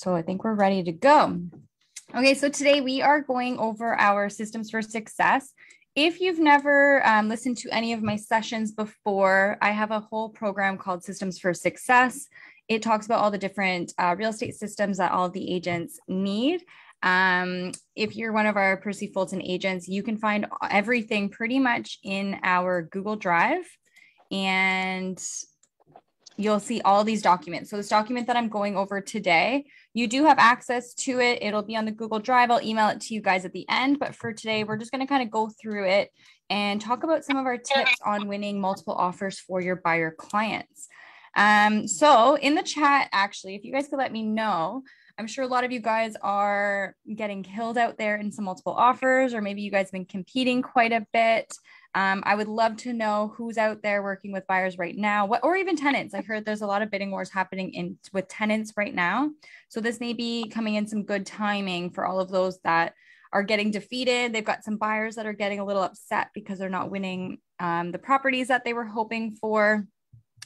So I think we're ready to go. Okay, so today we are going over our systems for success. If you've never um, listened to any of my sessions before, I have a whole program called Systems for Success. It talks about all the different uh, real estate systems that all the agents need. Um, if you're one of our Percy Fulton agents, you can find everything pretty much in our Google Drive. And you'll see all these documents. So this document that I'm going over today, you do have access to it. It'll be on the Google Drive. I'll email it to you guys at the end. But for today, we're just going to kind of go through it and talk about some of our tips on winning multiple offers for your buyer clients. Um, so in the chat, actually, if you guys could let me know, I'm sure a lot of you guys are getting killed out there in some multiple offers, or maybe you guys have been competing quite a bit. Um, I would love to know who's out there working with buyers right now, what, or even tenants. I heard there's a lot of bidding wars happening in with tenants right now. So this may be coming in some good timing for all of those that are getting defeated. They've got some buyers that are getting a little upset because they're not winning um, the properties that they were hoping for.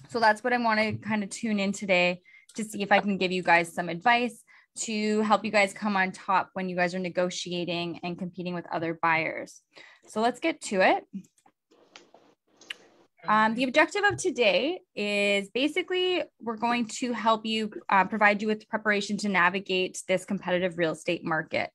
So that's what I want to kind of tune in today to see if I can give you guys some advice to help you guys come on top when you guys are negotiating and competing with other buyers. So let's get to it. Um, the objective of today is basically we're going to help you uh, provide you with preparation to navigate this competitive real estate market.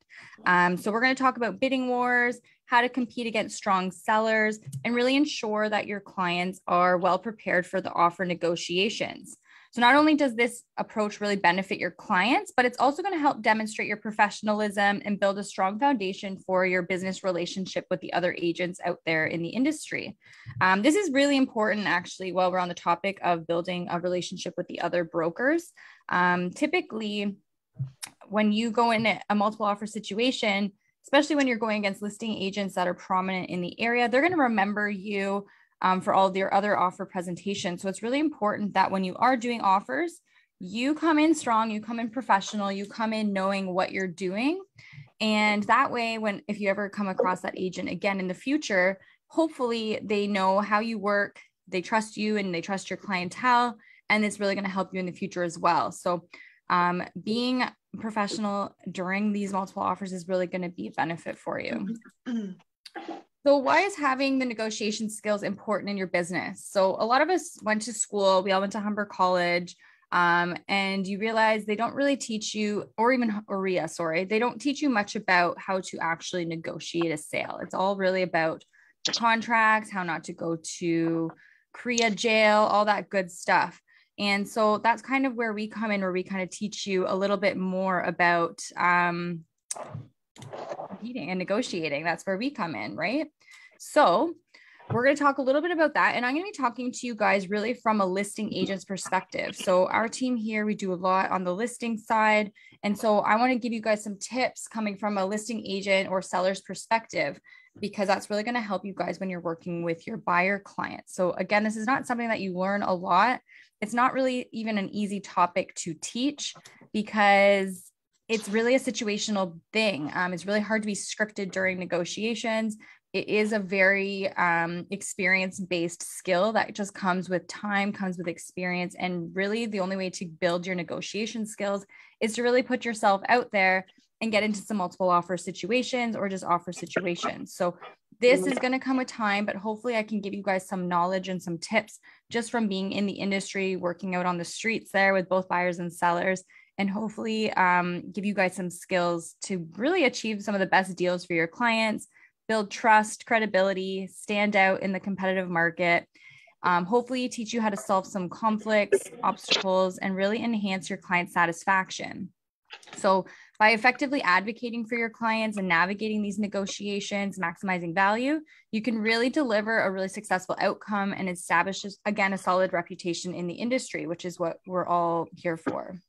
Um, so we're going to talk about bidding wars, how to compete against strong sellers, and really ensure that your clients are well prepared for the offer negotiations. So not only does this approach really benefit your clients, but it's also going to help demonstrate your professionalism and build a strong foundation for your business relationship with the other agents out there in the industry. Um, this is really important, actually, while we're on the topic of building a relationship with the other brokers. Um, typically, when you go in a multiple offer situation, especially when you're going against listing agents that are prominent in the area, they're going to remember you um, for all of your other offer presentations. So it's really important that when you are doing offers, you come in strong, you come in professional, you come in knowing what you're doing. And that way, when if you ever come across that agent again in the future, hopefully they know how you work, they trust you, and they trust your clientele. And it's really going to help you in the future as well. So, um, being professional during these multiple offers is really going to be a benefit for you. So, why is having the negotiation skills important in your business? So, a lot of us went to school, we all went to Humber College, um, and you realize they don't really teach you, or even OREA, sorry, they don't teach you much about how to actually negotiate a sale. It's all really about the contracts, how not to go to RECO jail, all that good stuff. And so that's kind of where we come in, where we kind of teach you a little bit more about um, competing and negotiating. That's where we come in, right? So we're going to talk a little bit about that. And I'm going to be talking to you guys really from a listing agent's perspective. So, our team here, we do a lot on the listing side. And so, I want to give you guys some tips coming from a listing agent or seller's perspective, because that's really going to help you guys when you're working with your buyer clients. So, again, this is not something that you learn a lot. It's not really even an easy topic to teach because it's really a situational thing. Um, it's really hard to be scripted during negotiations. It is a very um, experience based skill that just comes with time, comes with experience. And really, the only way to build your negotiation skills is to really put yourself out there and get into some multiple offer situations or just offer situations. So, this is going to come with time, but hopefully, I can give you guys some knowledge and some tips just from being in the industry, working out on the streets there with both buyers and sellers and hopefully um, give you guys some skills to really achieve some of the best deals for your clients, build trust, credibility, stand out in the competitive market. Um, hopefully, teach you how to solve some conflicts, obstacles, and really enhance your client satisfaction. So, by effectively advocating for your clients and navigating these negotiations, maximizing value, you can really deliver a really successful outcome and establish, again, a solid reputation in the industry, which is what we're all here for.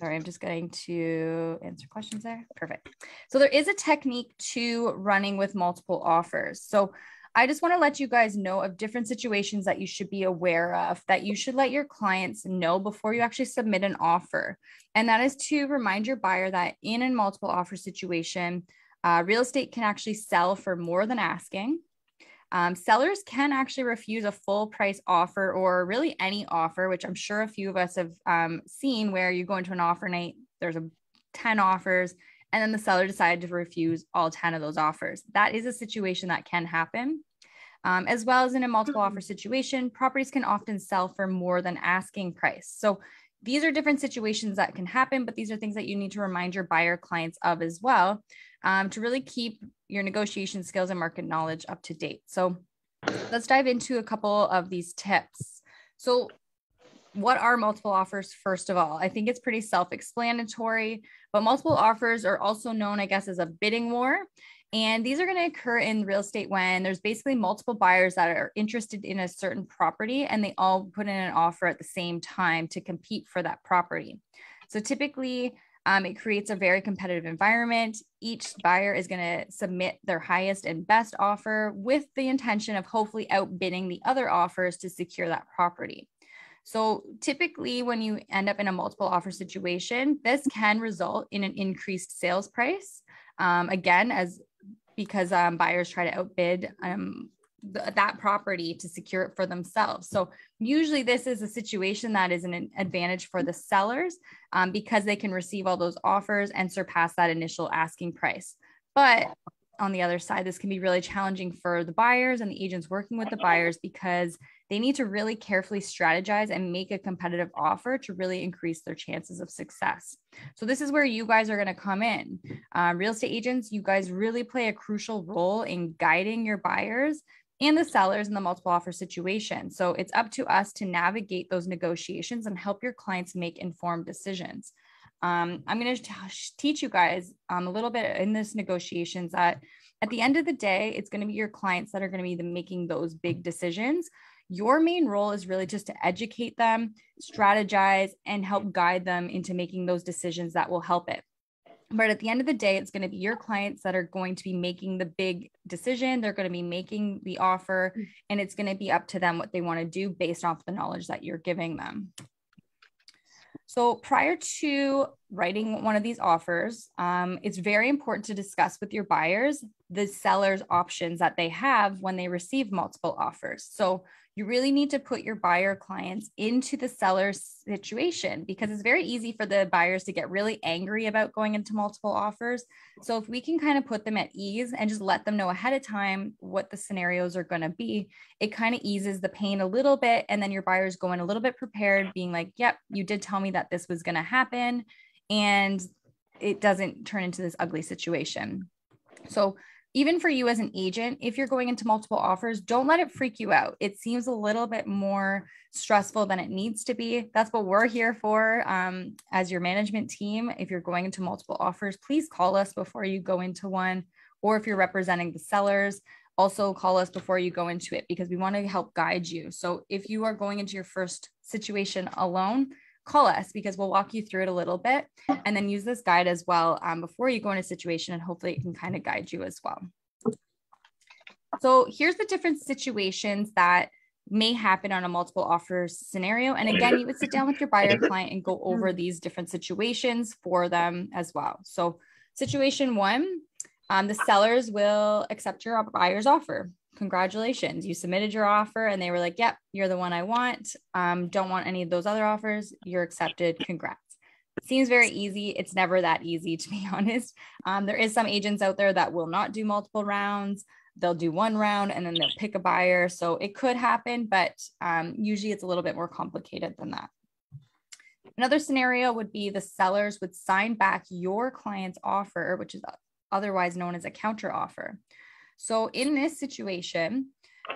Sorry, I'm just going to answer questions there. Perfect. So there is a technique to running with multiple offers. So I just want to let you guys know of different situations that you should be aware of that you should let your clients know before you actually submit an offer. And that is to remind your buyer that in a multiple offer situation, uh, real estate can actually sell for more than asking. Um, sellers can actually refuse a full price offer or really any offer, which I'm sure a few of us have um, seen where you go into an offer night, there's a 10 offers, and then the seller decided to refuse all 10 of those offers. That is a situation that can happen. Um, as well as in a multiple offer situation, properties can often sell for more than asking price. So these are different situations that can happen, but these are things that you need to remind your buyer clients of as well um, to really keep your negotiation skills and market knowledge up to date. So let's dive into a couple of these tips. So what are multiple offers first of all i think it's pretty self-explanatory but multiple offers are also known i guess as a bidding war and these are going to occur in real estate when there's basically multiple buyers that are interested in a certain property and they all put in an offer at the same time to compete for that property. So typically, um, it creates a very competitive environment. Each buyer is going to submit their highest and best offer with the intention of hopefully outbidding the other offers to secure that property. So typically, when you end up in a multiple offer situation, this can result in an increased sales price. Um, again, as because um, buyers try to outbid um, th- that property to secure it for themselves. So usually this is a situation that is an advantage for the sellers um, because they can receive all those offers and surpass that initial asking price. But on the other side, this can be really challenging for the buyers and the agents working with the buyers because they need to really carefully strategize and make a competitive offer to really increase their chances of success. So, this is where you guys are going to come in. Um, real estate agents, you guys really play a crucial role in guiding your buyers and the sellers in the multiple offer situation. So, it's up to us to navigate those negotiations and help your clients make informed decisions. Um, I'm going to teach you guys um, a little bit in this negotiations that at the end of the day, it's going to be your clients that are going to be the, making those big decisions. Your main role is really just to educate them, strategize, and help guide them into making those decisions that will help it. But at the end of the day, it's going to be your clients that are going to be making the big decision. They're going to be making the offer, mm. and it's going to be up to them what they want to do based off the knowledge that you're giving them. So prior to writing one of these offers, um, it's very important to discuss with your buyers the seller's options that they have when they receive multiple offers. So you really need to put your buyer clients into the seller's situation because it's very easy for the buyers to get really angry about going into multiple offers. So if we can kind of put them at ease and just let them know ahead of time what the scenarios are going to be, it kind of eases the pain a little bit. And then your buyers go in a little bit prepared, being like, yep, you did tell me that this was going to happen. And it doesn't turn into this ugly situation. So even for you as an agent, if you're going into multiple offers, don't let it freak you out. It seems a little bit more stressful than it needs to be. That's what we're here for um, as your management team. If you're going into multiple offers, please call us before you go into one. Or if you're representing the sellers, also call us before you go into it because we want to help guide you. So if you are going into your first situation alone, call us because we'll walk you through it a little bit and then use this guide as well um, before you go in a situation and hopefully it can kind of guide you as well. So here's the different situations that may happen on a multiple offers scenario. And again, you would sit down with your buyer client and go over these different situations for them as well. So situation one, um, the sellers will accept your buyer's offer congratulations, you submitted your offer. And they were like, yep, you're the one I want. Um, don't want any of those other offers. You're accepted. Congrats. seems very easy. It's never that easy, to be honest. Um, there is some agents out there that will not do multiple rounds. They'll do one round and then they'll pick a buyer. So it could happen, but um, usually it's a little bit more complicated than that. Another scenario would be the sellers would sign back your client's offer, which is otherwise known as a counter offer. So in this situation,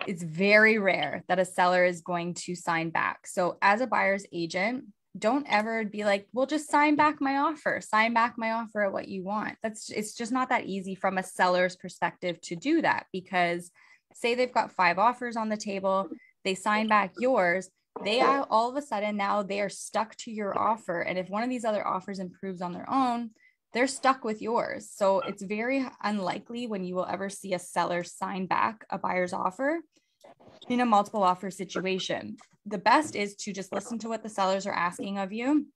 it's very rare that a seller is going to sign back. So as a buyer's agent, don't ever be like, well, just sign back my offer, sign back my offer at what you want. That's it's just not that easy from a seller's perspective to do that because say they've got five offers on the table, they sign back yours, they are all of a sudden now they are stuck to your offer. And if one of these other offers improves on their own, they're stuck with yours. So it's very unlikely when you will ever see a seller sign back a buyer's offer in a multiple offer situation. The best is to just listen to what the sellers are asking of you,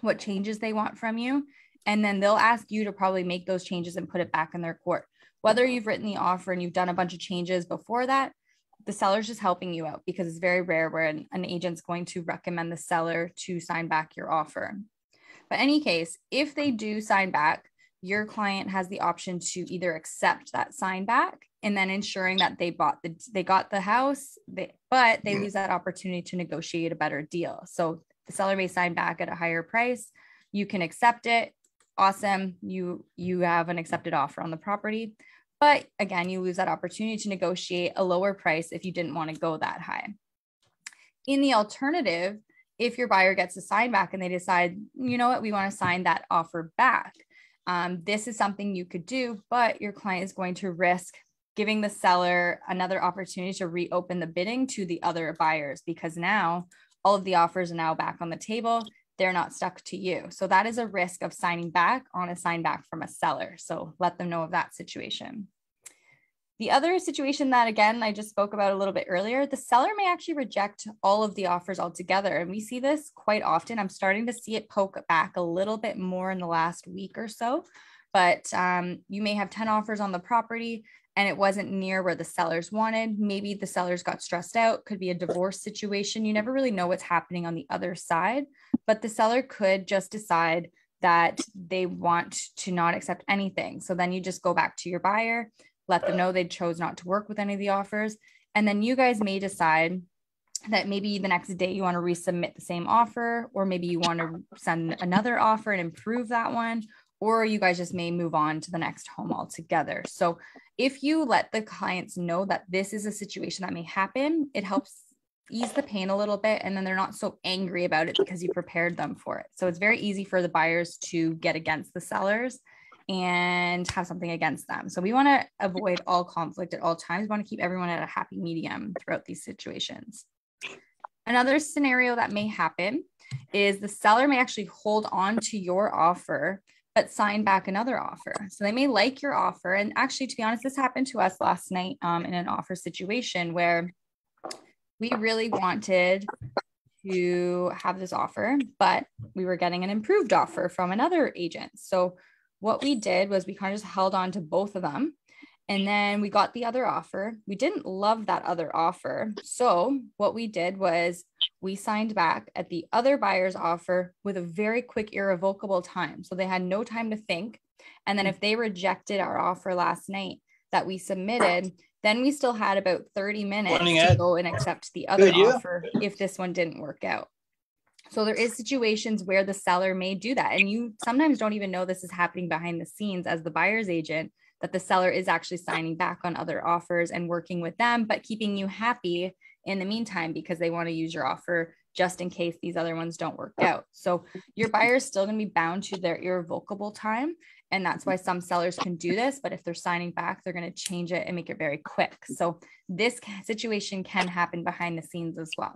what changes they want from you, and then they'll ask you to probably make those changes and put it back in their court. Whether you've written the offer and you've done a bunch of changes before that, the seller's just helping you out because it's very rare where an, an agent's going to recommend the seller to sign back your offer. But any case, if they do sign back, your client has the option to either accept that sign back and then ensuring that they bought the they got the house they, but they lose that opportunity to negotiate a better deal. So the seller may sign back at a higher price. You can accept it. Awesome. You you have an accepted offer on the property. But again you lose that opportunity to negotiate a lower price if you didn't want to go that high. In the alternative if your buyer gets a sign back and they decide you know what we want to sign that offer back um, this is something you could do but your client is going to risk giving the seller another opportunity to reopen the bidding to the other buyers because now all of the offers are now back on the table they're not stuck to you. So that is a risk of signing back on a sign back from a seller. So let them know of that situation. The other situation that, again, I just spoke about a little bit earlier, the seller may actually reject all of the offers altogether. And we see this quite often. I'm starting to see it poke back a little bit more in the last week or so. But um, you may have 10 offers on the property and it wasn't near where the sellers wanted. Maybe the sellers got stressed out, could be a divorce situation. You never really know what's happening on the other side, but the seller could just decide that they want to not accept anything. So then you just go back to your buyer, let them know they chose not to work with any of the offers. And then you guys may decide that maybe the next day you want to resubmit the same offer, or maybe you want to send another offer and improve that one, or you guys just may move on to the next home altogether. So if you let the clients know that this is a situation that may happen, it helps ease the pain a little bit and then they're not so angry about it because you prepared them for it. So it's very easy for the buyers to get against the sellers and have something against them. So we want to avoid all conflict at all times. We want to keep everyone at a happy medium throughout these situations. Another scenario that may happen is the seller may actually hold on to your offer but sign back another offer. So they may like your offer. And actually, to be honest, this happened to us last night um, in an offer situation where we really wanted to have this offer, but we were getting an improved offer from another agent. So what we did was we kind of just held on to both of them and then we got the other offer. We didn't love that other offer. So, what we did was we signed back at the other buyer's offer with a very quick, irrevocable time. So, they had no time to think. And then, if they rejected our offer last night that we submitted, then we still had about 30 minutes to go and accept the other offer if this one didn't work out. So there is situations where the seller may do that and you sometimes don't even know this is happening behind the scenes as the buyer's agent that the seller is actually signing back on other offers and working with them, but keeping you happy in the meantime because they want to use your offer just in case these other ones don't work out. So your buyer is still going to be bound to their irrevocable time. And that's why some sellers can do this. But if they're signing back, they're going to change it and make it very quick. So this situation can happen behind the scenes as well.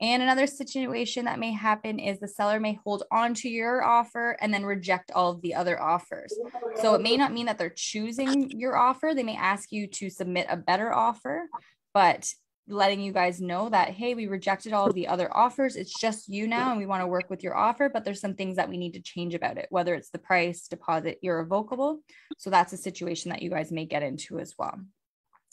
And another situation that may happen is the seller may hold on to your offer and then reject all of the other offers. So it may not mean that they're choosing your offer. They may ask you to submit a better offer, but letting you guys know that, hey, we rejected all of the other offers. It's just you now, and we want to work with your offer, but there's some things that we need to change about it, whether it's the price, deposit, irrevocable. So that's a situation that you guys may get into as well.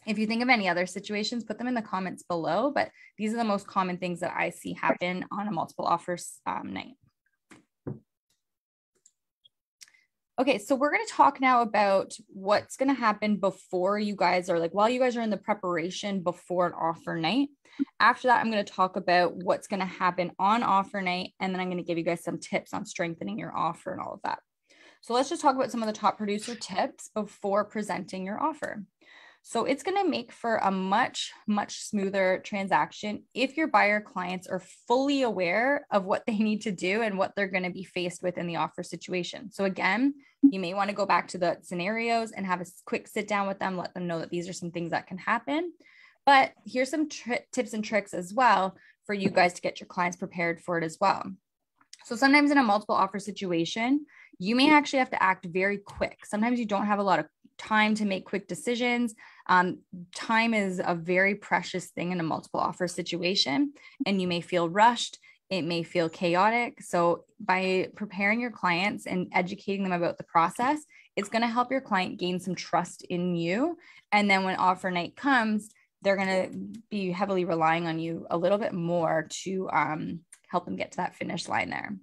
If you think of any other situations, put them in the comments below. But these are the most common things that I see happen on a multiple offers um, night. Okay, so we're going to talk now about what's going to happen before you guys are like, while you guys are in the preparation before an offer night. After that, I'm going to talk about what's going to happen on offer night. And then I'm going to give you guys some tips on strengthening your offer and all of that. So let's just talk about some of the top producer tips before presenting your offer. So it's going to make for a much, much smoother transaction if your buyer clients are fully aware of what they need to do and what they're going to be faced with in the offer situation. So again, you may want to go back to the scenarios and have a quick sit down with them, let them know that these are some things that can happen. But here's some tips and tricks as well for you guys to get your clients prepared for it as well. So sometimes in a multiple offer situation, you may actually have to act very quick. Sometimes you don't have a lot of time to make quick decisions. Um, time is a very precious thing in a multiple offer situation, and you may feel rushed. It may feel chaotic. So, by preparing your clients and educating them about the process, it's going to help your client gain some trust in you. And then when offer night comes, they're going to be heavily relying on you a little bit more to um, help them get to that finish line there.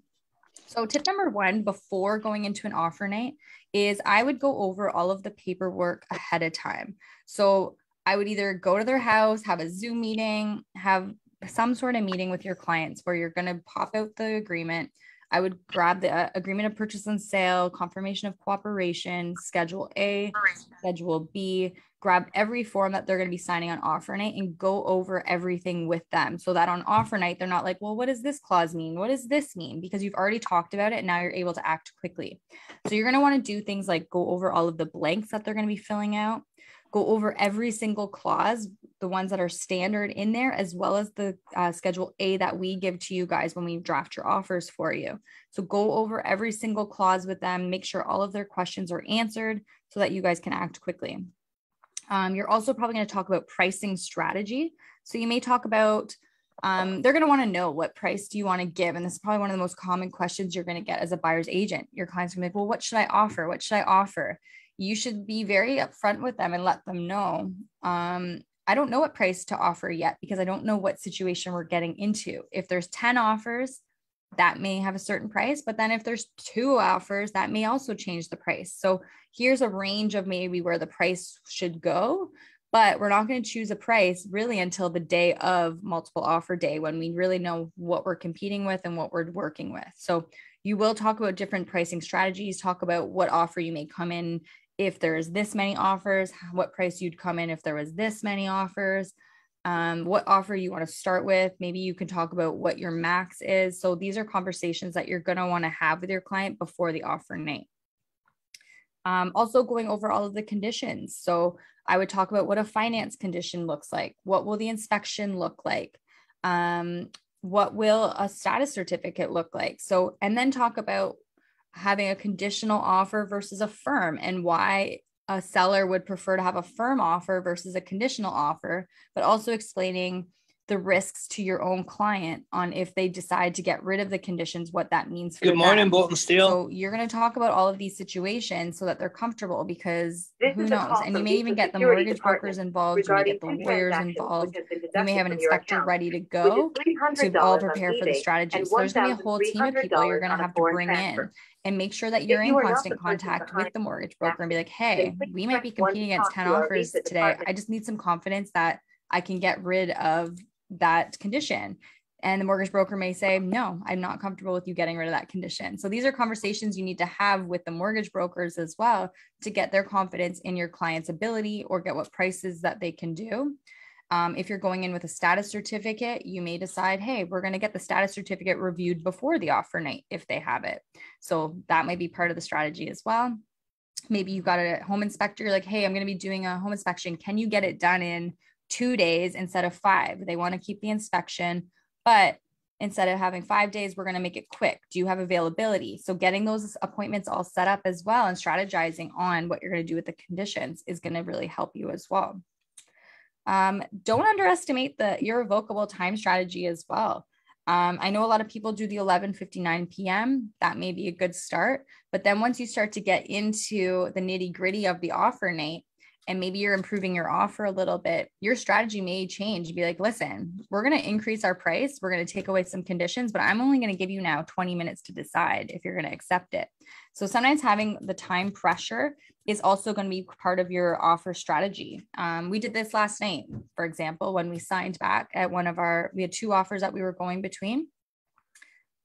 So, tip number one before going into an offer night is I would go over all of the paperwork ahead of time. So, I would either go to their house, have a Zoom meeting, have some sort of meeting with your clients where you're going to pop out the agreement. I would grab the uh, agreement of purchase and sale, confirmation of cooperation, schedule A, schedule B, grab every form that they're going to be signing on offer night and go over everything with them so that on offer night, they're not like, well, what does this clause mean? What does this mean? Because you've already talked about it and now you're able to act quickly. So you're going to want to do things like go over all of the blanks that they're going to be filling out, go over every single clause, the ones that are standard in there, as well as the uh, schedule A that we give to you guys when we draft your offers for you. So go over every single clause with them, make sure all of their questions are answered so that you guys can act quickly. Um, you're also probably going to talk about pricing strategy. So you may talk about, um, they're going to want to know what price do you want to give? And this is probably one of the most common questions you're going to get as a buyer's agent. Your clients are going to be like, well, what should I offer? What should I offer? You should be very upfront with them and let them know. Um, I don't know what price to offer yet because I don't know what situation we're getting into. If there's 10 offers, that may have a certain price. But then if there's two offers, that may also change the price. So here's a range of maybe where the price should go. But we're not going to choose a price really until the day of multiple offer day when we really know what we're competing with and what we're working with. So you will talk about different pricing strategies, talk about what offer you may come in if there's this many offers, what price you'd come in if there was this many offers um, what offer you want to start with. Maybe you can talk about what your max is. So these are conversations that you're going to want to have with your client before the offer night. Um, also going over all of the conditions. So I would talk about what a finance condition looks like. What will the inspection look like? Um, what will a status certificate look like? So, and then talk about having a conditional offer versus a firm and why a seller would prefer to have a firm offer versus a conditional offer, but also explaining the risks to your own client on if they decide to get rid of the conditions, what that means for Good morning, Bolton Steel. So you're going to talk about all of these situations so that they're comfortable because this who knows? And you may even get the mortgage brokers involved, you may get the lawyers involved, you may have an inspector ready to go to all prepare for the strategy. So there's going to be a whole team of people you're going to have to bring in and make sure that you're in constant contact with the mortgage broker and be like, hey, we might be competing against 10 offers today. I just need some confidence that I can get rid of that condition. And the mortgage broker may say, no, I'm not comfortable with you getting rid of that condition. So these are conversations you need to have with the mortgage brokers as well to get their confidence in your client's ability or get what prices that they can do. Um, if you're going in with a status certificate, you may decide, hey, we're going to get the status certificate reviewed before the offer night if they have it. So that might be part of the strategy as well. Maybe you've got a home inspector, like, hey, I'm going to be doing a home inspection. Can you get it done in two days instead of five? They want to keep the inspection, but instead of having five days, we're going to make it quick. Do you have availability? So, getting those appointments all set up as well and strategizing on what you're going to do with the conditions is going to really help you as well. Um, don't underestimate the irrevocable time strategy as well. Um, I know a lot of people do the 11:59 p.m. That may be a good start, but then once you start to get into the nitty gritty of the offer, Nate, and maybe you're improving your offer a little bit, your strategy may change. Be like, listen, we're going to increase our price. We're going to take away some conditions, but I'm only going to give you now 20 minutes to decide if you're going to accept it. So sometimes having the time pressure is also going to be part of your offer strategy. Um, we did this last night, for example, when we signed back at one of our, we had two offers that we were going between.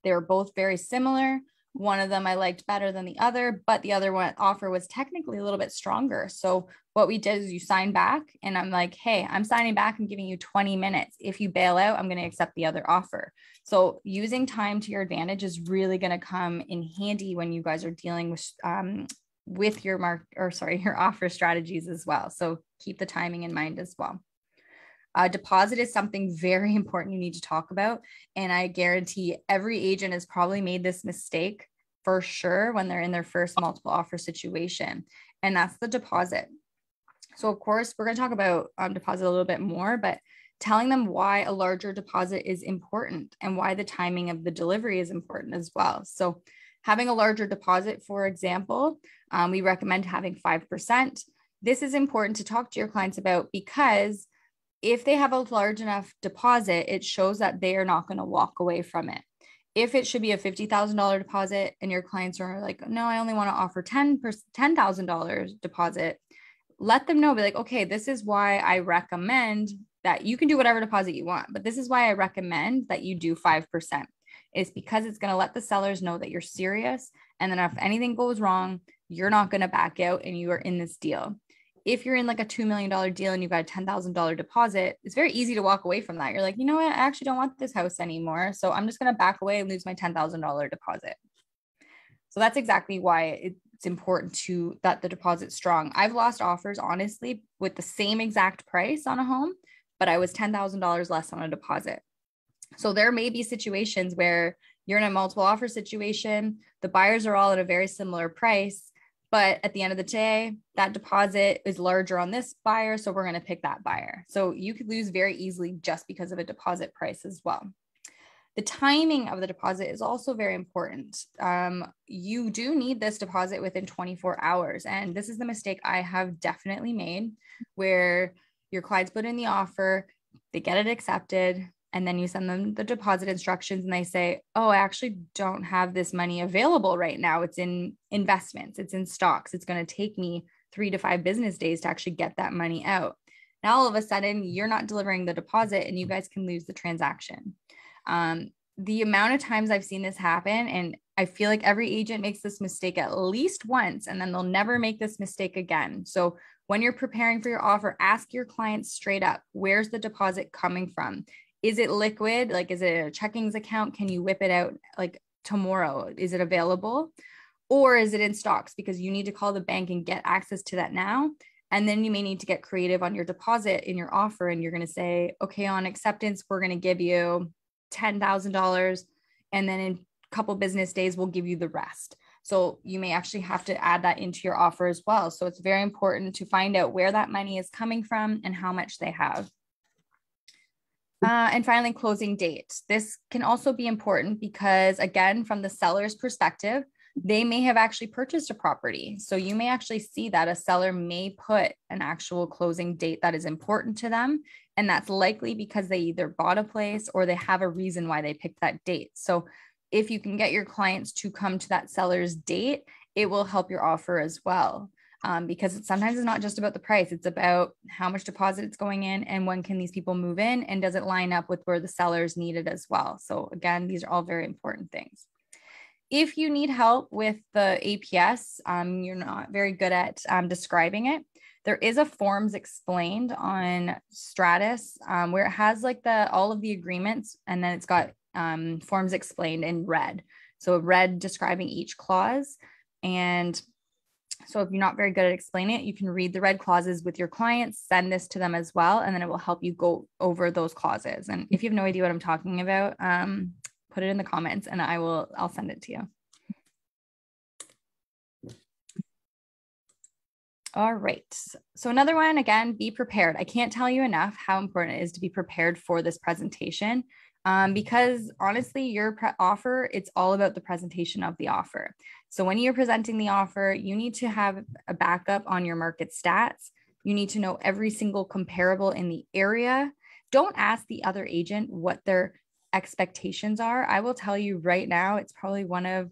They were both very similar. One of them I liked better than the other, but the other one offer was technically a little bit stronger. So what we did is you sign back and I'm like, hey, I'm signing back. I'm giving you 20 minutes. If you bail out, I'm going to accept the other offer. So using time to your advantage is really going to come in handy when you guys are dealing with um, with your mark or sorry, your offer strategies as well. So keep the timing in mind as well. Uh, deposit is something very important you need to talk about. And I guarantee every agent has probably made this mistake for sure when they're in their first multiple offer situation. And that's the deposit. So, of course, we're going to talk about um, deposit a little bit more, but telling them why a larger deposit is important and why the timing of the delivery is important as well. So, having a larger deposit, for example, um, we recommend having 5%. This is important to talk to your clients about because if they have a large enough deposit, it shows that they are not going to walk away from it. If it should be a $50,000 deposit and your clients are like, no, I only want to offer 10 $10,000 deposit, let them know, be like, okay, this is why I recommend that you can do whatever deposit you want, but this is why I recommend that you do 5%. Is because it's going to let the sellers know that you're serious. And then if anything goes wrong, you're not going to back out and you are in this deal if you're in like a $2 million deal and you've got a $10,000 deposit, it's very easy to walk away from that. You're like, you know what? I actually don't want this house anymore. So I'm just going to back away and lose my $10,000 deposit. So that's exactly why it's important to that the deposit's strong. I've lost offers honestly with the same exact price on a home, but I was $10,000 less on a deposit. So there may be situations where you're in a multiple offer situation, the buyers are all at a very similar price, but at the end of the day, that deposit is larger on this buyer. So we're going to pick that buyer. So you could lose very easily just because of a deposit price as well. The timing of the deposit is also very important. Um, you do need this deposit within 24 hours. And this is the mistake I have definitely made where your clients put in the offer, they get it accepted, and then you send them the deposit instructions and they say oh i actually don't have this money available right now. It's in investments. It's in stocks. It's going to take me three to five business days to actually get that money out. Now all of a sudden you're not delivering the deposit and you guys can lose the transaction. Um, the amount of times i've seen this happen and i feel like every agent makes this mistake at least once and then they'll never make this mistake again. So when you're preparing for your offer, ask your clients straight up where's the deposit coming from? Is it liquid? Like, is it a checkings account? Can you whip it out like tomorrow? Is it available? Or is it in stocks? Because you need to call the bank and get access to that now. And then you may need to get creative on your deposit in your offer. And you're going to say, okay, on acceptance, we're going to give you $10,000. And then in a couple business days, we'll give you the rest. So you may actually have to add that into your offer as well. So it's very important to find out where that money is coming from and how much they have. Uh, and finally, closing date. This can also be important because, again, from the seller's perspective, they may have actually purchased a property. So you may actually see that a seller may put an actual closing date that is important to them. And that's likely because they either bought a place or they have a reason why they picked that date. So if you can get your clients to come to that seller's date, it will help your offer as well um, because it's, sometimes it's not just about the price it's about how much deposit it's going in and when can these people move in and does it line up with where the sellers need it as well. So again these are all very important things. If you need help with the APS um, you're not very good at um, describing it. There is a forms explained on Stratus um, where it has like the all of the agreements and then it's got um, forms explained in red. So a red describing each clause and so if you're not very good at explaining it, you can read the red clauses with your clients, send this to them as well, and then it will help you go over those clauses. And if you have no idea what I'm talking about, um, put it in the comments and I will, I'll send it to you. All right. So another one, again, be prepared. I can't tell you enough how important it is to be prepared for this presentation um, because honestly, your pre- offer, it's all about the presentation of the offer. So when you're presenting the offer, you need to have a backup on your market stats. You need to know every single comparable in the area. Don't ask the other agent what their expectations are. I will tell you right now, it's probably one of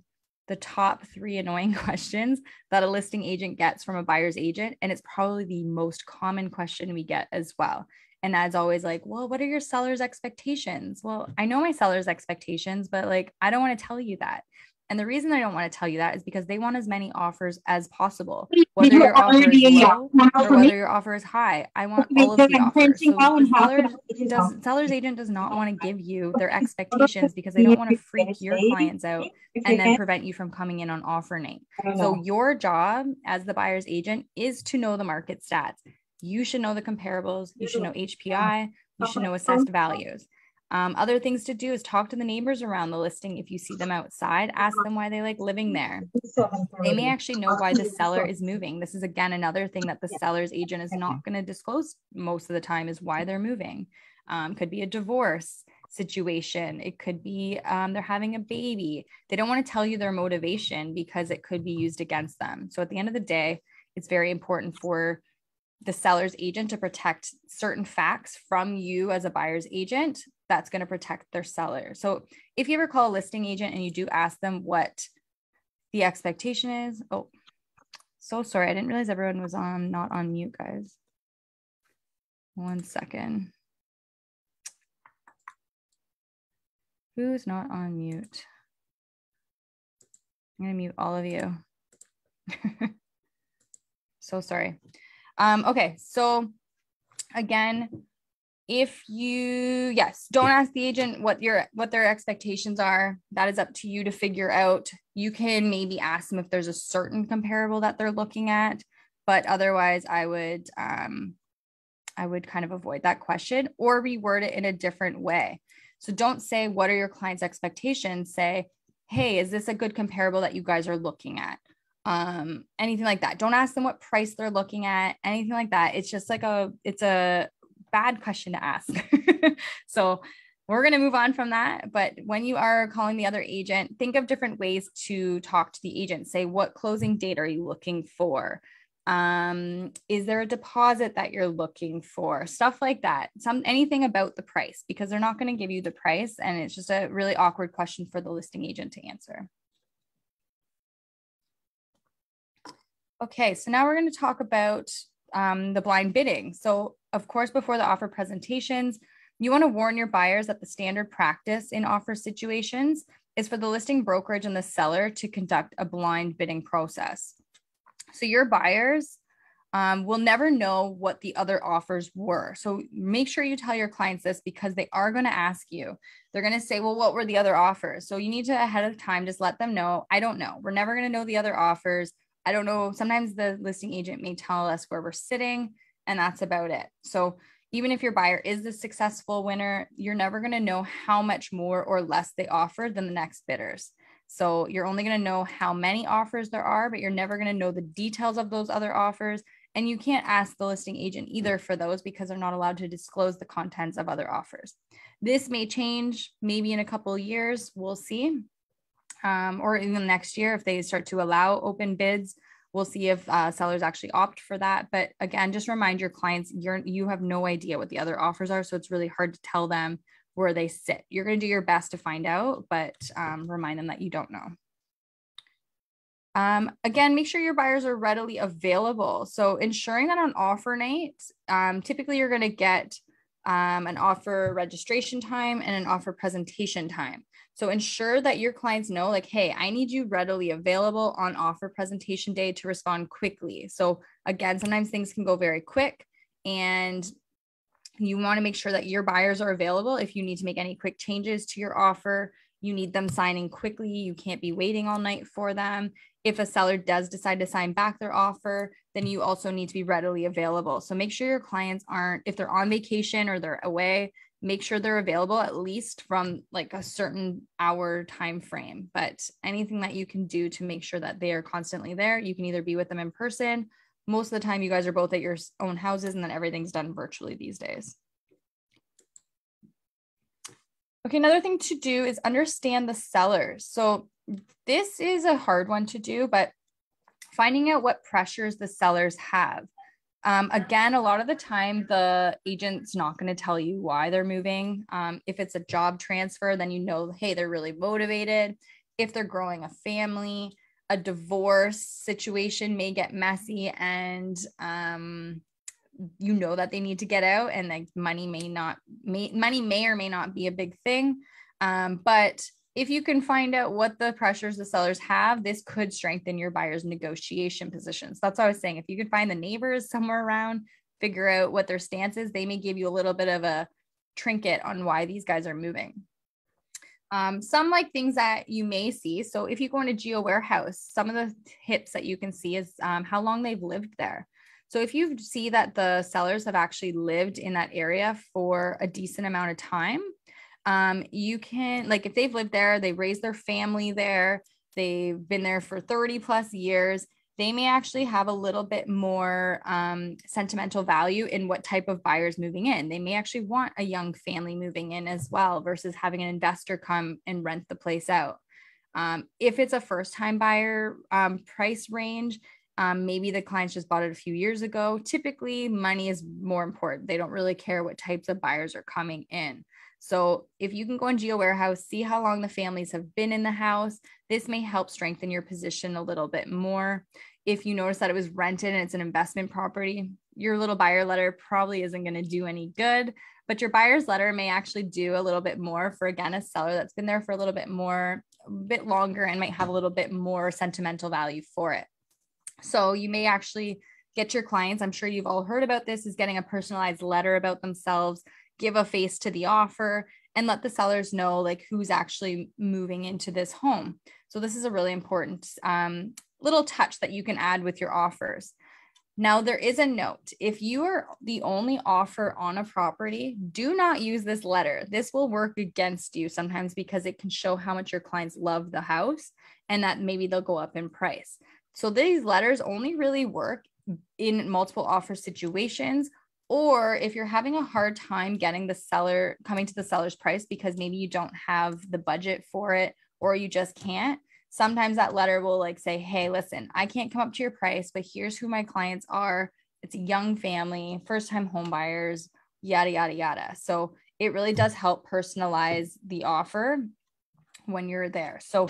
the top three annoying questions that a listing agent gets from a buyer's agent. And it's probably the most common question we get as well. And that's always like, well, what are your seller's expectations? Well, I know my seller's expectations, but like, I don't want to tell you that. And the reason I don't want to tell you that is because they want as many offers as possible, whether your offer is low or whether your offer is high. I want all of the offers. So the seller does, seller's agent does not want to give you their expectations because they don't want to freak your clients out and then prevent you from coming in on offer night. So your job as the buyer's agent is to know the market stats. You should know the comparables. You should know HPI. You should know assessed values. Um, other things to do is talk to the neighbors around the listing. If you see them outside, ask them why they like living there. They may actually know why the seller is moving. This is again another thing that the seller's agent is not going to disclose most of the time is why they're moving. Um, could be a divorce situation. It could be um, they're having a baby. They don't want to tell you their motivation because it could be used against them. So at the end of the day, it's very important for the seller's agent to protect certain facts from you as a buyer's agent that's going to protect their seller. So if you ever call a listing agent and you do ask them what the expectation is, oh, so sorry. I didn't realize everyone was on, not on mute, guys. One second. Who's not on mute? I'm going to mute all of you. so sorry. Um, okay, so again, if you yes, don't ask the agent what your what their expectations are. That is up to you to figure out. You can maybe ask them if there's a certain comparable that they're looking at, but otherwise, I would um, I would kind of avoid that question or reword it in a different way. So don't say what are your clients' expectations. Say, hey, is this a good comparable that you guys are looking at? Um anything like that. Don't ask them what price they're looking at anything like that. It's just like a it's a bad question to ask. So we're going to move on from that. But when you are calling the other agent think of different ways to talk to the agent. Say what closing date are you looking for? Um is there a deposit that you're looking for? Stuff like that. Some anything about the price because they're not going to give you the price and it's just a really awkward question for the listing agent to answer Okay, so now we're going to talk about um, the blind bidding. So, of course, before the offer presentations, you want to warn your buyers that the standard practice in offer situations is for the listing brokerage and the seller to conduct a blind bidding process. So, your buyers um, will never know what the other offers were. So, make sure you tell your clients this because they are going to ask you. They're going to say, Well, what were the other offers? So, you need to ahead of time just let them know, I don't know. We're never going to know the other offers I don't know. Sometimes the listing agent may tell us where we're sitting, and that's about it. So even if your buyer is the successful winner, you're never going to know how much more or less they offer than the next bidders. So you're only going to know how many offers there are, but you're never going to know the details of those other offers. And you can't ask the listing agent either for those because they're not allowed to disclose the contents of other offers. This may change maybe in a couple years. We'll see um, or the next year if they start to allow open bids we'll see if uh, sellers actually opt for that. But again just remind your clients you're you have no idea what the other offers are so it's really hard to tell them where they sit. You're going to do your best to find out but um, remind them that you don't know. Um, again, make sure your buyers are readily available. So ensuring that on offer night, um, typically you're going to get um, an offer registration time and an offer presentation time. So ensure that your clients know, like, hey, I need you readily available on offer presentation day to respond quickly. So, again, sometimes things can go very quick and you want to make sure that your buyers are available. If you need to make any quick changes to your offer, you need them signing quickly. You can't be waiting all night for them. If a seller does decide to sign back their offer, then you also need to be readily available. So make sure your clients aren't, if they're on vacation or they're away, make sure they're available at least from like a certain hour time frame. But anything that you can do to make sure that they are constantly there you can either be with them in person. Most of the time you guys are both at your own houses and then everything's done virtually these days. Okay another thing to do is understand the sellers so this is a hard one to do but finding out what pressures the sellers have um, again, a lot of the time, the agent's not going to tell you why they're moving. Um, if it's a job transfer, then you know, hey, they're really motivated. If they're growing a family, a divorce situation may get messy and um, you know that they need to get out and like money may not may, money may or may not be a big thing um, but if you can find out what the pressures the sellers have, this could strengthen your buyer's negotiation positions. That's what I was saying. If you could find the neighbors somewhere around, figure out what their stance is, they may give you a little bit of a trinket on why these guys are moving. Um, some like things that you may see. So if you go into Geo Warehouse, some of the tips that you can see is um, how long they've lived there. So if you see that the sellers have actually lived in that area for a decent amount of time, um, you can like if they've lived there, they raised their family there, they've been there for 30 plus years, they may actually have a little bit more um, sentimental value in what type of buyers moving in. They may actually want a young family moving in as well versus having an investor come and rent the place out. Um, if it's a first time buyer um, price range, Um, maybe the clients just bought it a few years ago. Typically, money is more important. They don't really care what types of buyers are coming in. So, if you can go on Geo Warehouse, see how long the families have been in the house, this may help strengthen your position a little bit more. If you notice that it was rented and it's an investment property, your little buyer letter probably isn't going to do any good, but your buyer's letter may actually do a little bit more for, again, a seller that's been there for a little bit more, a bit longer, and might have a little bit more sentimental value for it. So you may actually get your clients, I'm sure you've all heard about this, is getting a personalized letter about themselves, give a face to the offer, and let the sellers know like who's actually moving into this home. So this is a really important um, little touch that you can add with your offers. Now, there is a note. If you are the only offer on a property, do not use this letter. This will work against you sometimes because it can show how much your clients love the house and that maybe they'll go up in price. So these letters only really work in multiple offer situations or if you're having a hard time getting the seller coming to the seller's price because maybe you don't have the budget for it or you just can't sometimes that letter will like say hey listen i can't come up to your price but here's who my clients are it's a young family first time home buyers yada yada yada so it really does help personalize the offer when you're there so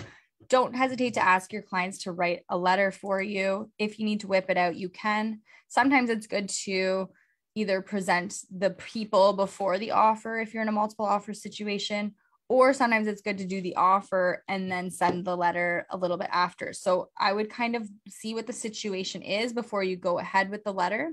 don't hesitate to ask your clients to write a letter for you. If you need to whip it out, you can. Sometimes it's good to either present the people before the offer if you're in a multiple offer situation, or sometimes it's good to do the offer and then send the letter a little bit after. So I would kind of see what the situation is before you go ahead with the letter.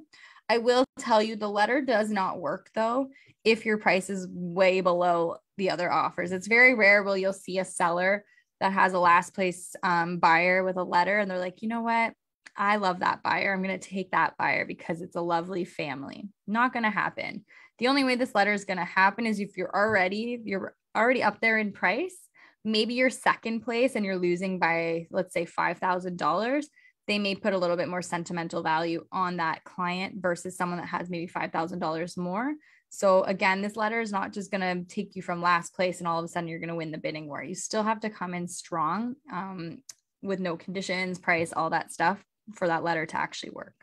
I will tell you the letter does not work though if your price is way below the other offers. It's very rare will you'll see a seller that has a last place um, buyer with a letter and they're like, you know what? I love that buyer. I'm going to take that buyer because it's a lovely family. Not going to happen. The only way this letter is going to happen is if you're already you're already up there in price, maybe you're second place and you're losing by let's say $5,000, they may put a little bit more sentimental value on that client versus someone that has maybe $5,000 more. So again, this letter is not just going to take you from last place and all of a sudden you're going to win the bidding war. You still have to come in strong um, with no conditions, price, all that stuff for that letter to actually work.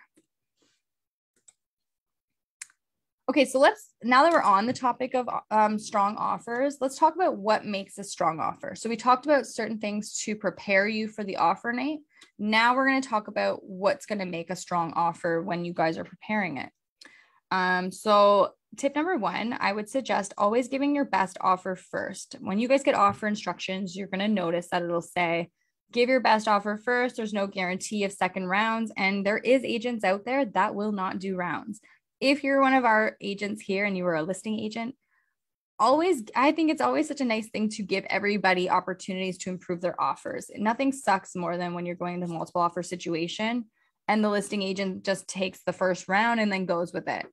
Okay, so let's now that we're on the topic of um, strong offers, let's talk about what makes a strong offer. So we talked about certain things to prepare you for the offer night. Now we're going to talk about what's going to make a strong offer when you guys are preparing it. Um, so tip number one, I would suggest always giving your best offer first. When you guys get offer instructions, you're going to notice that it'll say, give your best offer first. There's no guarantee of second rounds. And there is agents out there that will not do rounds. If you're one of our agents here and you were a listing agent, always, I think it's always such a nice thing to give everybody opportunities to improve their offers. Nothing sucks more than when you're going into multiple offer situation and the listing agent just takes the first round and then goes with it.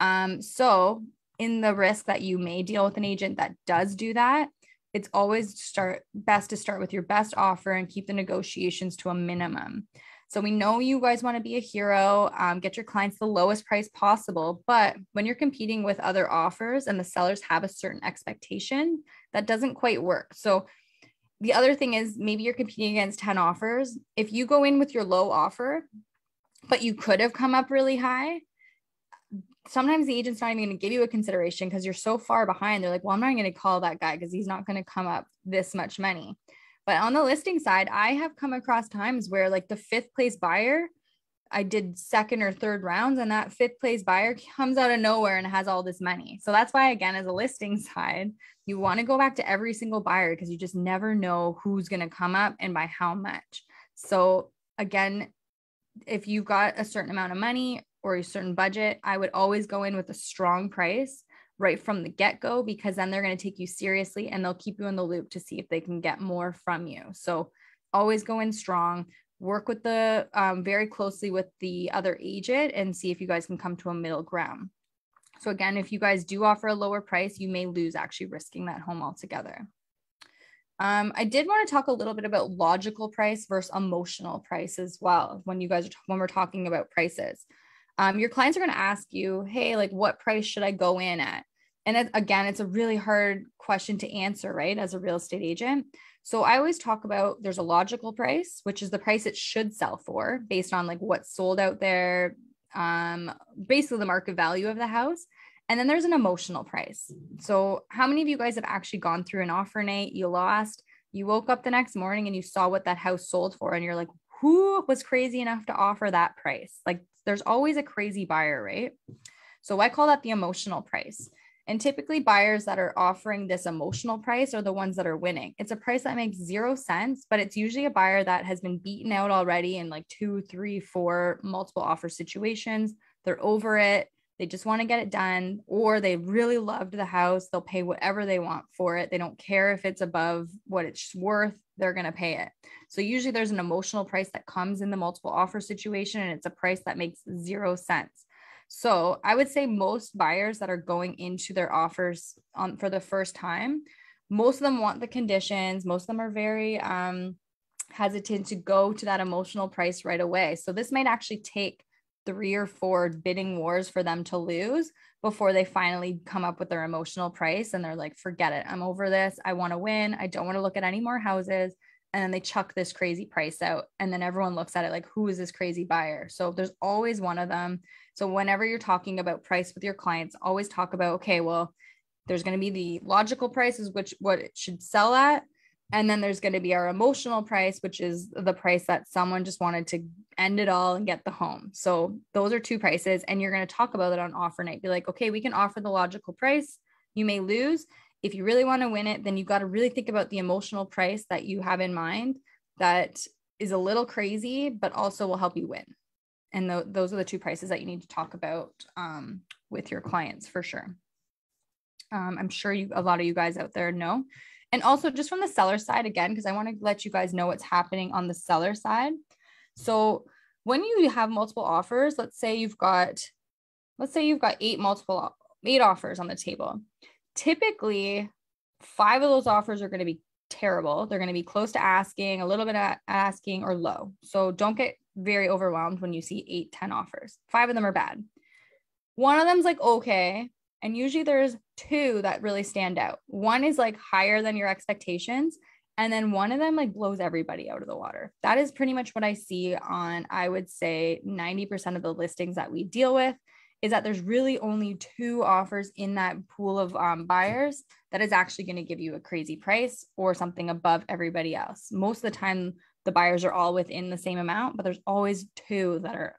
Um, so, in the risk that you may deal with an agent that does do that, it's always start best to start with your best offer and keep the negotiations to a minimum. So we know you guys want to be a hero, um, get your clients the lowest price possible. But when you're competing with other offers and the sellers have a certain expectation, that doesn't quite work. So the other thing is maybe you're competing against 10 offers. If you go in with your low offer, but you could have come up really high, sometimes the agent's not even going to give you a consideration because you're so far behind. They're like, well, I'm not going to call that guy because he's not going to come up this much money. But on the listing side, I have come across times where, like, the fifth place buyer, I did second or third rounds, and that fifth place buyer comes out of nowhere and has all this money. So that's why, again, as a listing side, you want to go back to every single buyer because you just never know who's going to come up and by how much. So, again, if you've got a certain amount of money or a certain budget, I would always go in with a strong price right from the get go because then they're going to take you seriously and they'll keep you in the loop to see if they can get more from you. So always go in strong, work with the um, very closely with the other agent and see if you guys can come to a middle ground. So again, if you guys do offer a lower price, you may lose actually risking that home altogether. Um, I did want to talk a little bit about logical price versus emotional price as well when you guys are when we're talking about prices um, your clients are going to ask you, hey, like what price should I go in at? And again, it's a really hard question to answer, right? As a real estate agent. So I always talk about there's a logical price, which is the price it should sell for based on like what's sold out there, um, basically the market value of the house. And then there's an emotional price. So how many of you guys have actually gone through an offer night? You lost, you woke up the next morning and you saw what that house sold for, and you're like, who was crazy enough to offer that price? Like there's always a crazy buyer, right? So I call that the emotional price. And typically, buyers that are offering this emotional price are the ones that are winning. It's a price that makes zero sense, but it's usually a buyer that has been beaten out already in like two, three, four multiple offer situations. They're over it. They just want to get it done, or they really loved the house. They'll pay whatever they want for it. They don't care if it's above what it's worth, they're going to pay it. So, usually, there's an emotional price that comes in the multiple offer situation, and it's a price that makes zero sense. So I would say most buyers that are going into their offers on for the first time, most of them want the conditions. Most of them are very um, hesitant to go to that emotional price right away. So this might actually take three or four bidding wars for them to lose before they finally come up with their emotional price and they're like, forget it. I'm over this. I want to win. I don't want to look at any more houses and then they chuck this crazy price out and then everyone looks at it like who is this crazy buyer so there's always one of them so whenever you're talking about price with your clients always talk about okay well there's going to be the logical prices which what it should sell at and then there's going to be our emotional price which is the price that someone just wanted to end it all and get the home so those are two prices and you're going to talk about it on offer night be like okay we can offer the logical price you may lose if you really want to win it, then you've got to really think about the emotional price that you have in mind that is a little crazy, but also will help you win. And th- those are the two prices that you need to talk about um, with your clients for sure. Um, I'm sure you, a lot of you guys out there know. And also, just from the seller side, again, because I want to let you guys know what's happening on the seller side. So, when you have multiple offers, let's say you've got, let's say you've got eight multiple, eight offers on the table typically five of those offers are going to be terrible. They're going to be close to asking, a little bit asking, or low. So don't get very overwhelmed when you see eight, ten offers. Five of them are bad. One of them's like, okay. And usually there's two that really stand out. One is like higher than your expectations. And then one of them like blows everybody out of the water. That is pretty much what I see on, I would say, 90% of the listings that we deal with is that there's really only two offers in that pool of um, buyers that is actually going to give you a crazy price or something above everybody else. Most of the time, the buyers are all within the same amount, but there's always two that are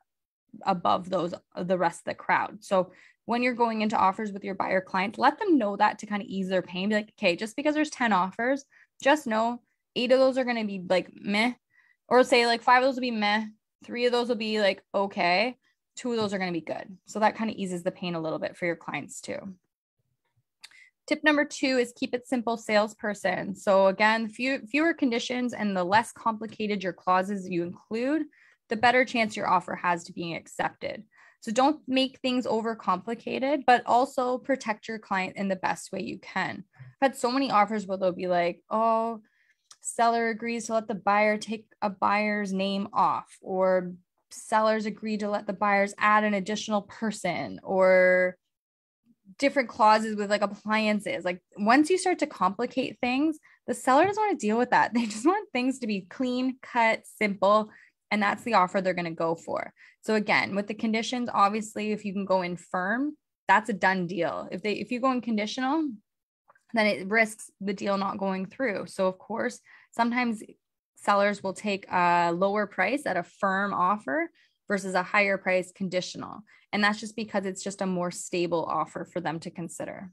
above those the rest of the crowd. So when you're going into offers with your buyer clients, let them know that to kind of ease their pain. Be like, okay, just because there's 10 offers, just know eight of those are going to be like meh, or say like five of those will be meh, three of those will be like okay, two of those are going to be good. So that kind of eases the pain a little bit for your clients too. Tip number two is keep it simple, salesperson. So again, few, fewer conditions and the less complicated your clauses you include, the better chance your offer has to being accepted. So don't make things overcomplicated, but also protect your client in the best way you can. I've had so many offers where they'll be like, oh, seller agrees to let the buyer take a buyer's name off, or sellers agree to let the buyers add an additional person or different clauses with like appliances. Like once you start to complicate things, the seller doesn't want to deal with that. They just want things to be clean, cut, simple, and that's the offer they're going to go for. So again, with the conditions, obviously if you can go in firm, that's a done deal. If they if you go in conditional, then it risks the deal not going through. So of course, sometimes sellers will take a lower price at a firm offer versus a higher price conditional. And that's just because it's just a more stable offer for them to consider.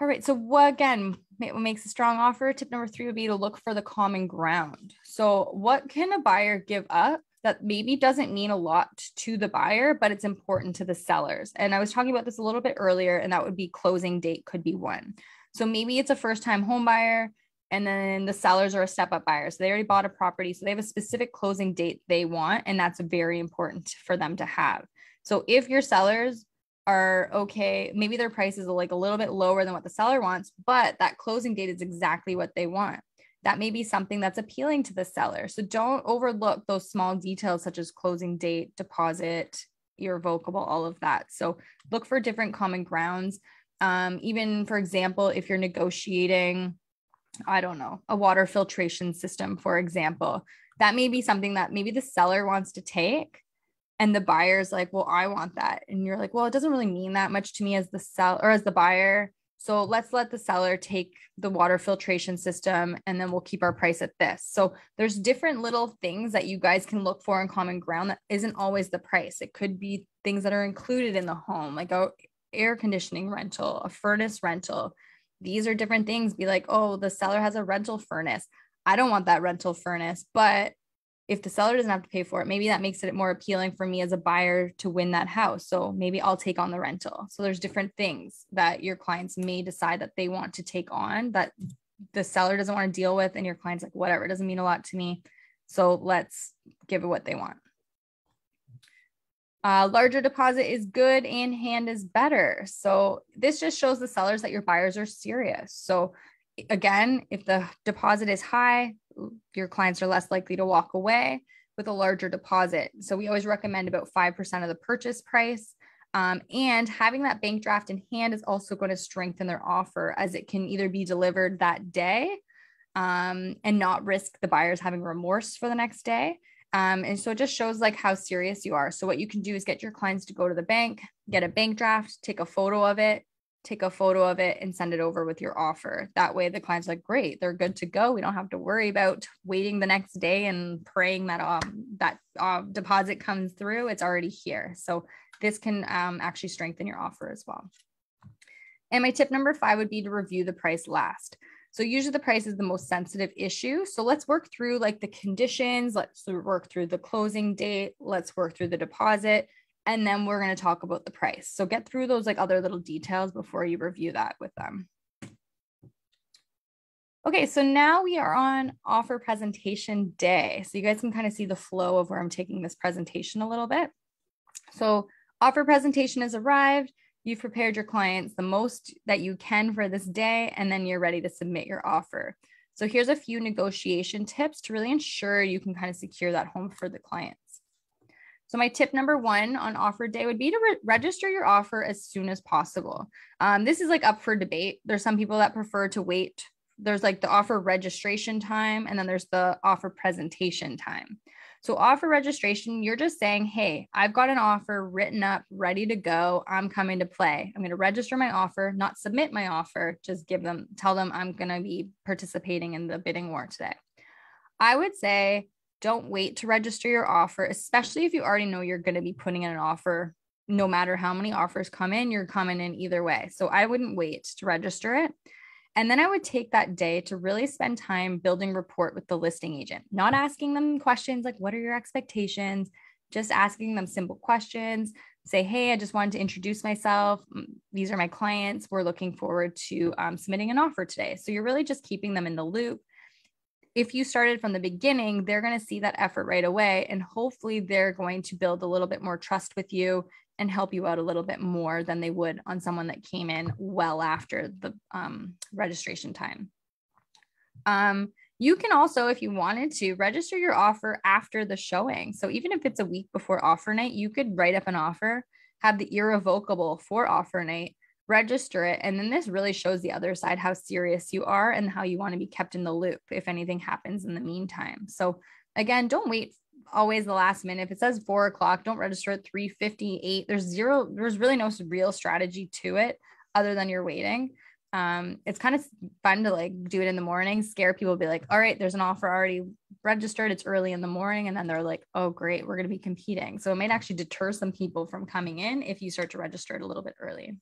All right, so what again what makes a strong offer? Tip number three would be to look for the common ground. So, what can a buyer give up that maybe doesn't mean a lot to the buyer, but it's important to the sellers? And I was talking about this a little bit earlier, and that would be closing date could be one. So, maybe it's a first time home buyer and then the sellers are a step up buyer. So they already bought a property. So they have a specific closing date they want. And that's very important for them to have. So if your sellers are okay, maybe their price is like a little bit lower than what the seller wants, but that closing date is exactly what they want. That may be something that's appealing to the seller. So don't overlook those small details such as closing date, deposit, irrevocable, all of that. So look for different common grounds Um, even for example, if you're negotiating, I don't know, a water filtration system, for example, that may be something that maybe the seller wants to take and the buyer's like, well, I want that. And you're like, well, it doesn't really mean that much to me as the seller or as the buyer. So let's let the seller take the water filtration system and then we'll keep our price at this. So there's different little things that you guys can look for in common ground that isn't always the price. It could be things that are included in the home, like a air conditioning rental, a furnace rental. These are different things. Be like, oh, the seller has a rental furnace. I don't want that rental furnace, but if the seller doesn't have to pay for it, maybe that makes it more appealing for me as a buyer to win that house. So maybe I'll take on the rental. So there's different things that your clients may decide that they want to take on that the seller doesn't want to deal with. And your client's like, whatever, it doesn't mean a lot to me. So let's give it what they want. Uh, larger deposit is good and hand is better. So this just shows the sellers that your buyers are serious. So again, if the deposit is high, your clients are less likely to walk away with a larger deposit. So we always recommend about 5% of the purchase price. Um, and having that bank draft in hand is also going to strengthen their offer as it can either be delivered that day um, and not risk the buyers having remorse for the next day. Um, and so it just shows like how serious you are. So what you can do is get your clients to go to the bank, get a bank draft, take a photo of it, take a photo of it and send it over with your offer. That way the client's like, great, they're good to go. We don't have to worry about waiting the next day and praying that um that uh, deposit comes through. It's already here. So this can um, actually strengthen your offer as well. And my tip number five would be to review the price last. So usually the price is the most sensitive issue. So let's work through like the conditions. Let's work through the closing date. Let's work through the deposit and then we're going to talk about the price. So get through those like other little details before you review that with them. Okay, so now we are on offer presentation day. So you guys can kind of see the flow of where I'm taking this presentation a little bit. So offer presentation has arrived. You've prepared your clients the most that you can for this day, and then you're ready to submit your offer. So here's a few negotiation tips to really ensure you can kind of secure that home for the client. So my tip number one on offer day would be to re- register your offer as soon as possible. Um, this is like up for debate. There's some people that prefer to wait. There's like the offer registration time, and then there's the offer presentation time. So offer registration, you're just saying, hey, I've got an offer written up, ready to go. I'm coming to play. I'm going to register my offer, not submit my offer. Just give them, tell them I'm going to be participating in the bidding war today. I would say don't wait to register your offer, especially if you already know you're going to be putting in an offer. No matter how many offers come in, you're coming in either way. So I wouldn't wait to register it. And then I would take that day to really spend time building rapport with the listing agent, not asking them questions like, what are your expectations? Just asking them simple questions. Say, hey, I just wanted to introduce myself. Mm, these are my clients. We're looking forward to um, submitting an offer today. So you're really just keeping them in the loop if you started from the beginning, they're going to see that effort right away. And hopefully, they're going to build a little bit more trust with you and help you out a little bit more than they would on someone that came in well after the um, registration time. Um, you can also, if you wanted to, register your offer after the showing. So even if it's a week before offer night, you could write up an offer, have the irrevocable for offer night, register it. And then this really shows the other side how serious you are and how you want to be kept in the loop if anything happens in the meantime. So again, don't wait always the last minute. If it says four o'clock, don't register at 358. There's zero, there's really no real strategy to it other than you're waiting. Um, it's kind of fun to like do it in the morning, scare people, be like, all right, there's an offer already registered. It's early in the morning. And then they're like, oh, great, we're going to be competing. So it might actually deter some people from coming in if you start to register it a little bit early.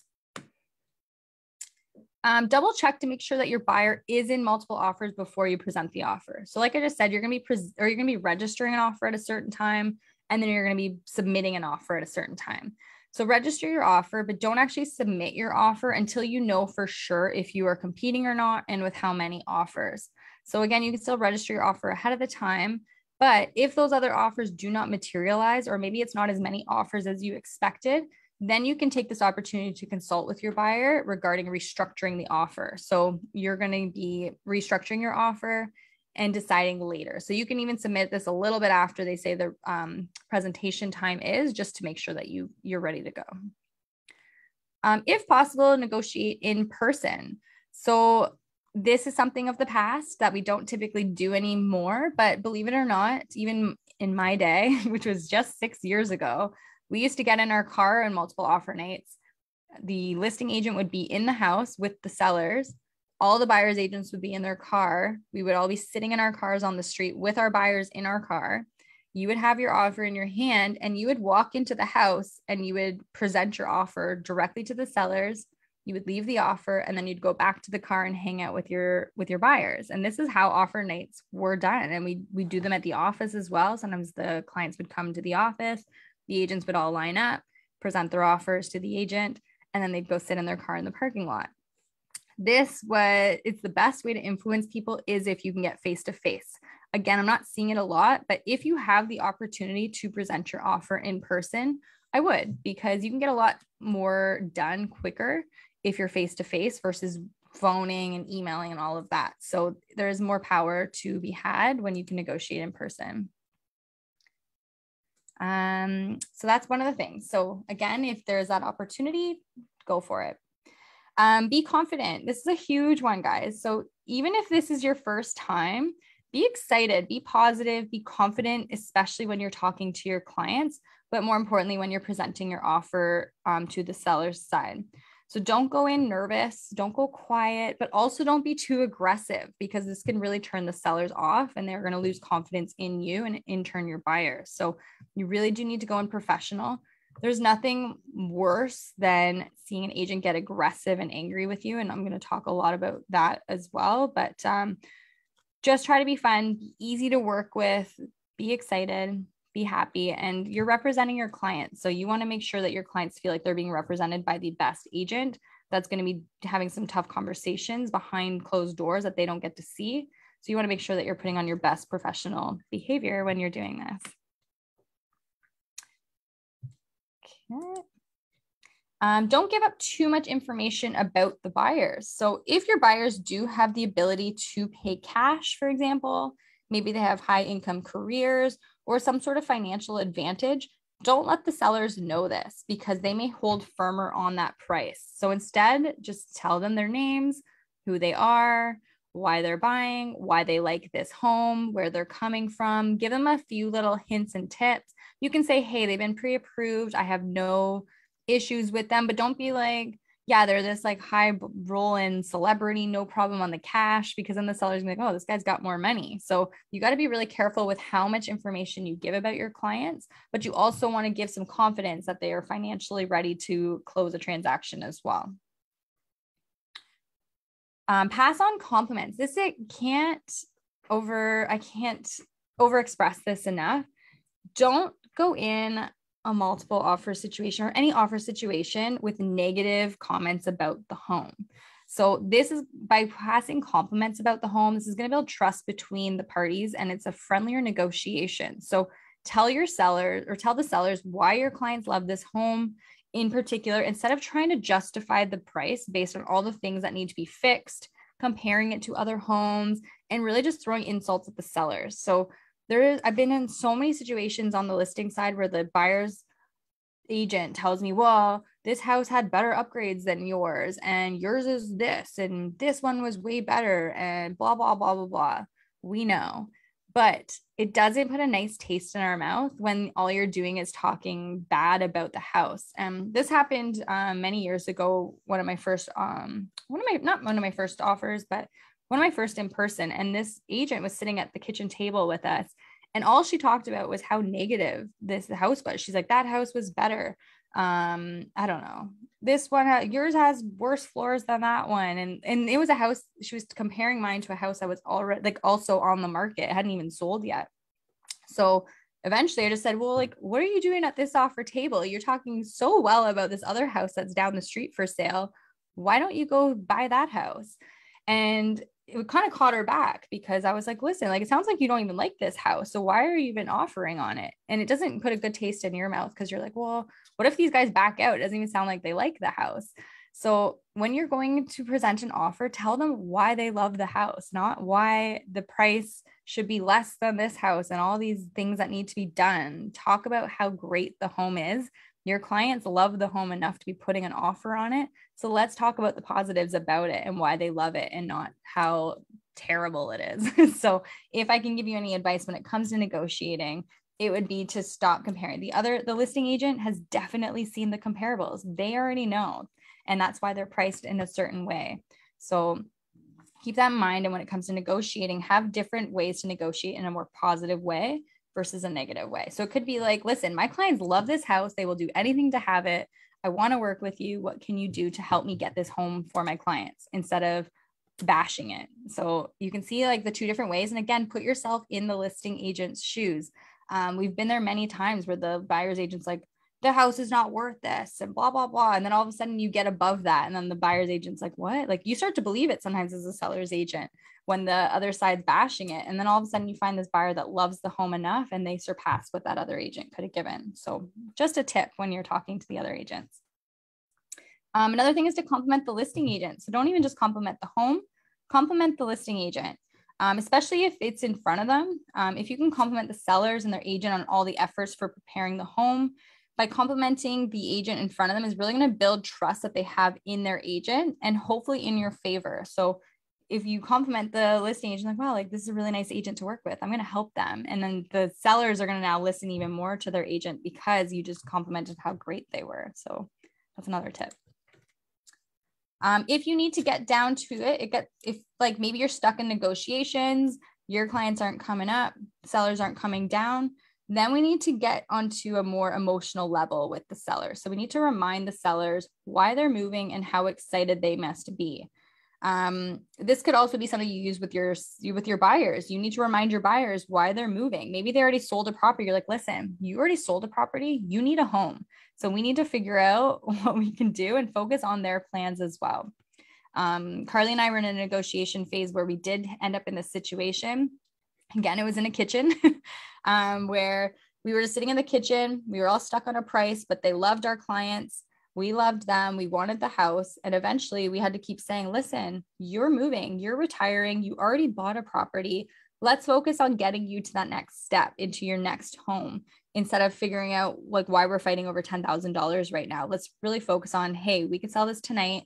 Um, double check to make sure that your buyer is in multiple offers before you present the offer. So, like I just said, you're going to be pres- or you're going to be registering an offer at a certain time, and then you're going to be submitting an offer at a certain time. So, register your offer, but don't actually submit your offer until you know for sure if you are competing or not, and with how many offers. So, again, you can still register your offer ahead of the time. But if those other offers do not materialize, or maybe it's not as many offers as you expected, then you can take this opportunity to consult with your buyer regarding restructuring the offer. So you're going to be restructuring your offer and deciding later. So you can even submit this a little bit after they say the um, presentation time is, just to make sure that you you're ready to go. Um, if possible, negotiate in person. So this is something of the past that we don't typically do anymore. But believe it or not, even in my day, which was just six years ago, we used to get in our car on multiple offer nights. The listing agent would be in the house with the sellers. All the buyers agents would be in their car. We would all be sitting in our cars on the street with our buyers in our car. You would have your offer in your hand and you would walk into the house and you would present your offer directly to the sellers you would leave the offer and then you'd go back to the car and hang out with your with your buyers and this is how offer nights were done and we we do them at the office as well sometimes the clients would come to the office the agents would all line up present their offers to the agent and then they'd go sit in their car in the parking lot this was it's the best way to influence people is if you can get face to face again i'm not seeing it a lot but if you have the opportunity to present your offer in person i would because you can get a lot more done quicker if you're face to face versus phoning and emailing and all of that. So there's more power to be had when you can negotiate in person. Um, so that's one of the things. So again, if there's that opportunity, go for it. Um, be confident. This is a huge one, guys. So even if this is your first time, be excited, be positive, be confident, especially when you're talking to your clients, but more importantly, when you're presenting your offer um, to the seller's side. So don't go in nervous, don't go quiet, but also don't be too aggressive because this can really turn the sellers off and they're going to lose confidence in you and in turn your buyers. So you really do need to go in professional. There's nothing worse than seeing an agent get aggressive and angry with you. And I'm going to talk a lot about that as well. But um, just try to be fun, be easy to work with, be excited, be happy and you're representing your clients. So you want to make sure that your clients feel like they're being represented by the best agent that's going to be having some tough conversations behind closed doors that they don't get to see. So you want to make sure that you're putting on your best professional behavior when you're doing this. Okay. Um, don't give up too much information about the buyers. So if your buyers do have the ability to pay cash, for example, maybe they have high income careers or some sort of financial advantage, don't let the sellers know this because they may hold firmer on that price. So instead, just tell them their names, who they are, why they're buying, why they like this home, where they're coming from. Give them a few little hints and tips. You can say, hey, they've been pre approved. I have no issues with them, but don't be like, yeah, they're this like high rolling celebrity, no problem on the cash, because then the seller's like, oh, this guy's got more money. So you got to be really careful with how much information you give about your clients, but you also want to give some confidence that they are financially ready to close a transaction as well. Um, pass on compliments. This it can't over, I can't over express this enough. Don't go in a multiple offer situation or any offer situation with negative comments about the home. So this is by passing compliments about the home, this is going to build trust between the parties and it's a friendlier negotiation. So tell your sellers or tell the sellers why your clients love this home in particular instead of trying to justify the price based on all the things that need to be fixed, comparing it to other homes and really just throwing insults at the sellers. So there is I've been in so many situations on the listing side where the buyer's agent tells me, well, this house had better upgrades than yours, and yours is this, and this one was way better, and blah, blah, blah, blah, blah. We know. But it doesn't put a nice taste in our mouth when all you're doing is talking bad about the house. And this happened um, many years ago. One of my first, um, one of my, not one of my first offers, but one of my first in person. And this agent was sitting at the kitchen table with us. And all she talked about was how negative this house was. She's like, that house was better. Um, I don't know. This one, yours has worse floors than that one. And and it was a house, she was comparing mine to a house that was already like also on the market, it hadn't even sold yet. So eventually I just said, Well, like, what are you doing at this offer table? You're talking so well about this other house that's down the street for sale. Why don't you go buy that house? And it kind of caught her back because I was like, listen, like it sounds like you don't even like this house. So why are you even offering on it? And it doesn't put a good taste in your mouth because you're like, well, what if these guys back out? It doesn't even sound like they like the house. So when you're going to present an offer, tell them why they love the house, not why the price should be less than this house and all these things that need to be done. Talk about how great the home is Your clients love the home enough to be putting an offer on it. So let's talk about the positives about it and why they love it and not how terrible it is. so if I can give you any advice when it comes to negotiating, it would be to stop comparing. The other, the listing agent has definitely seen the comparables. They already know, and that's why they're priced in a certain way. So keep that in mind. And when it comes to negotiating, have different ways to negotiate in a more positive way versus a negative way. So it could be like, listen, my clients love this house. They will do anything to have it. I want to work with you. What can you do to help me get this home for my clients instead of bashing it? So you can see like the two different ways. And again, put yourself in the listing agent's shoes. Um, we've been there many times where the buyer's agent's like, the house is not worth this and blah, blah, blah. And then all of a sudden you get above that. And then the buyer's agent's like, what? Like you start to believe it sometimes as a seller's agent when the other side's bashing it. And then all of a sudden you find this buyer that loves the home enough and they surpass what that other agent could have given. So just a tip when you're talking to the other agents. Um, another thing is to compliment the listing agent. So don't even just compliment the home, compliment the listing agent um, especially if it's in front of them. Um, if you can compliment the sellers and their agent on all the efforts for preparing the home, by complimenting the agent in front of them is really going to build trust that they have in their agent and hopefully in your favor. So if you compliment the listing agent, like, wow, like this is a really nice agent to work with, I'm going to help them. And then the sellers are going to now listen even more to their agent because you just complimented how great they were. So that's another tip. Um, if you need to get down to it, it get if like maybe you're stuck in negotiations, your clients aren't coming up, sellers aren't coming down, then we need to get onto a more emotional level with the sellers. So we need to remind the sellers why they're moving and how excited they must be. Um, this could also be something you use with your with your buyers. You need to remind your buyers why they're moving. Maybe they already sold a property. You're like, listen, you already sold a property. You need a home. So we need to figure out what we can do and focus on their plans as well. Um, Carly and I were in a negotiation phase where we did end up in this situation. Again, it was in a kitchen um, where we were just sitting in the kitchen. We were all stuck on a price, but they loved our clients we loved them. We wanted the house. And eventually we had to keep saying, listen, you're moving, you're retiring, you already bought a property. Let's focus on getting you to that next step into your next home instead of figuring out like why we're fighting over $10,000 right now. Let's really focus on, hey, we can sell this tonight.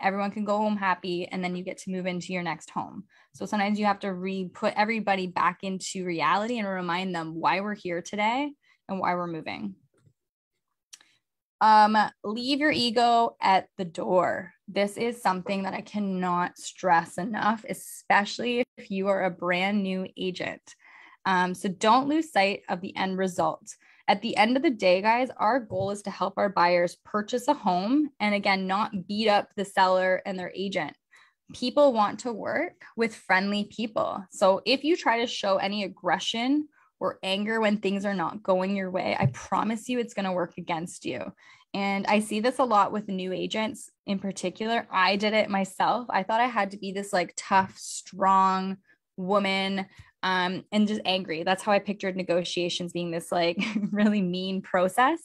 Everyone can go home happy and then you get to move into your next home. So sometimes you have to re put everybody back into reality and remind them why we're here today and why we're moving. Um, leave your ego at the door. This is something that I cannot stress enough, especially if you are a brand new agent. Um, so don't lose sight of the end result. At the end of the day, guys, our goal is to help our buyers purchase a home and again, not beat up the seller and their agent. People want to work with friendly people. So if you try to show any aggression or anger when things are not going your way, I promise you it's going to work against you. And I see this a lot with new agents in particular. I did it myself. I thought I had to be this like tough, strong woman um, and just angry. That's how I pictured negotiations being this like really mean process.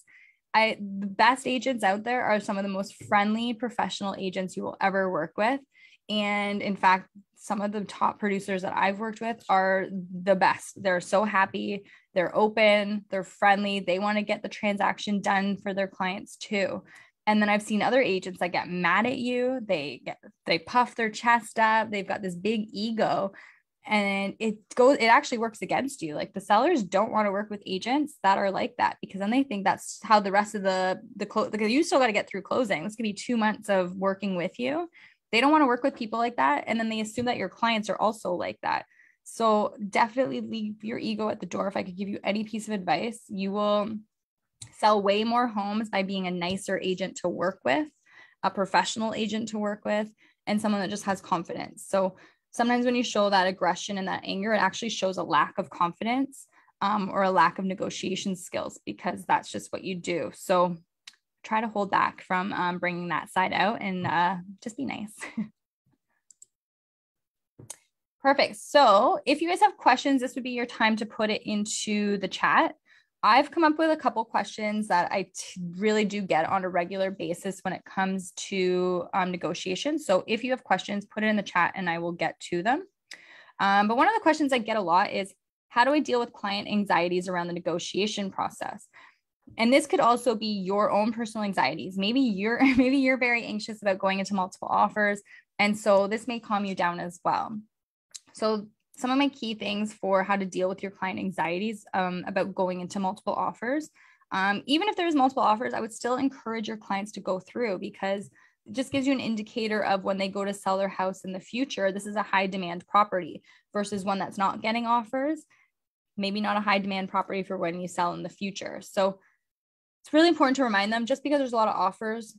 I the best agents out there are some of the most friendly professional agents you will ever work with. And in fact, some of the top producers that I've worked with are the best. They're so happy, they're open, they're friendly, they want to get the transaction done for their clients too. And then I've seen other agents that get mad at you, they get they puff their chest up, they've got this big ego and it goes it actually works against you like the sellers don't want to work with agents that are like that because then they think that's how the rest of the the close because you still got to get through closing it's going to be two months of working with you they don't want to work with people like that. And then they assume that your clients are also like that. So definitely leave your ego at the door. If I could give you any piece of advice, you will sell way more homes by being a nicer agent to work with, a professional agent to work with, and someone that just has confidence. So sometimes when you show that aggression and that anger, it actually shows a lack of confidence um, or a lack of negotiation skills because that's just what you do. So try to hold back from um, bringing that side out and uh, just be nice. Perfect. So if you guys have questions, this would be your time to put it into the chat. I've come up with a couple questions that I really do get on a regular basis when it comes to um, negotiation. So if you have questions, put it in the chat and I will get to them. Um, but one of the questions I get a lot is how do I deal with client anxieties around the negotiation process? and this could also be your own personal anxieties maybe you're maybe you're very anxious about going into multiple offers and so this may calm you down as well so some of my key things for how to deal with your client anxieties um, about going into multiple offers. Um, even if there's multiple offers i would still encourage your clients to go through because it just gives you an indicator of when they go to sell their house in the future this is a high demand property versus one that's not getting offers. Maybe not a high demand property for when you sell in the future. So it's really important to remind them just because there's a lot of offers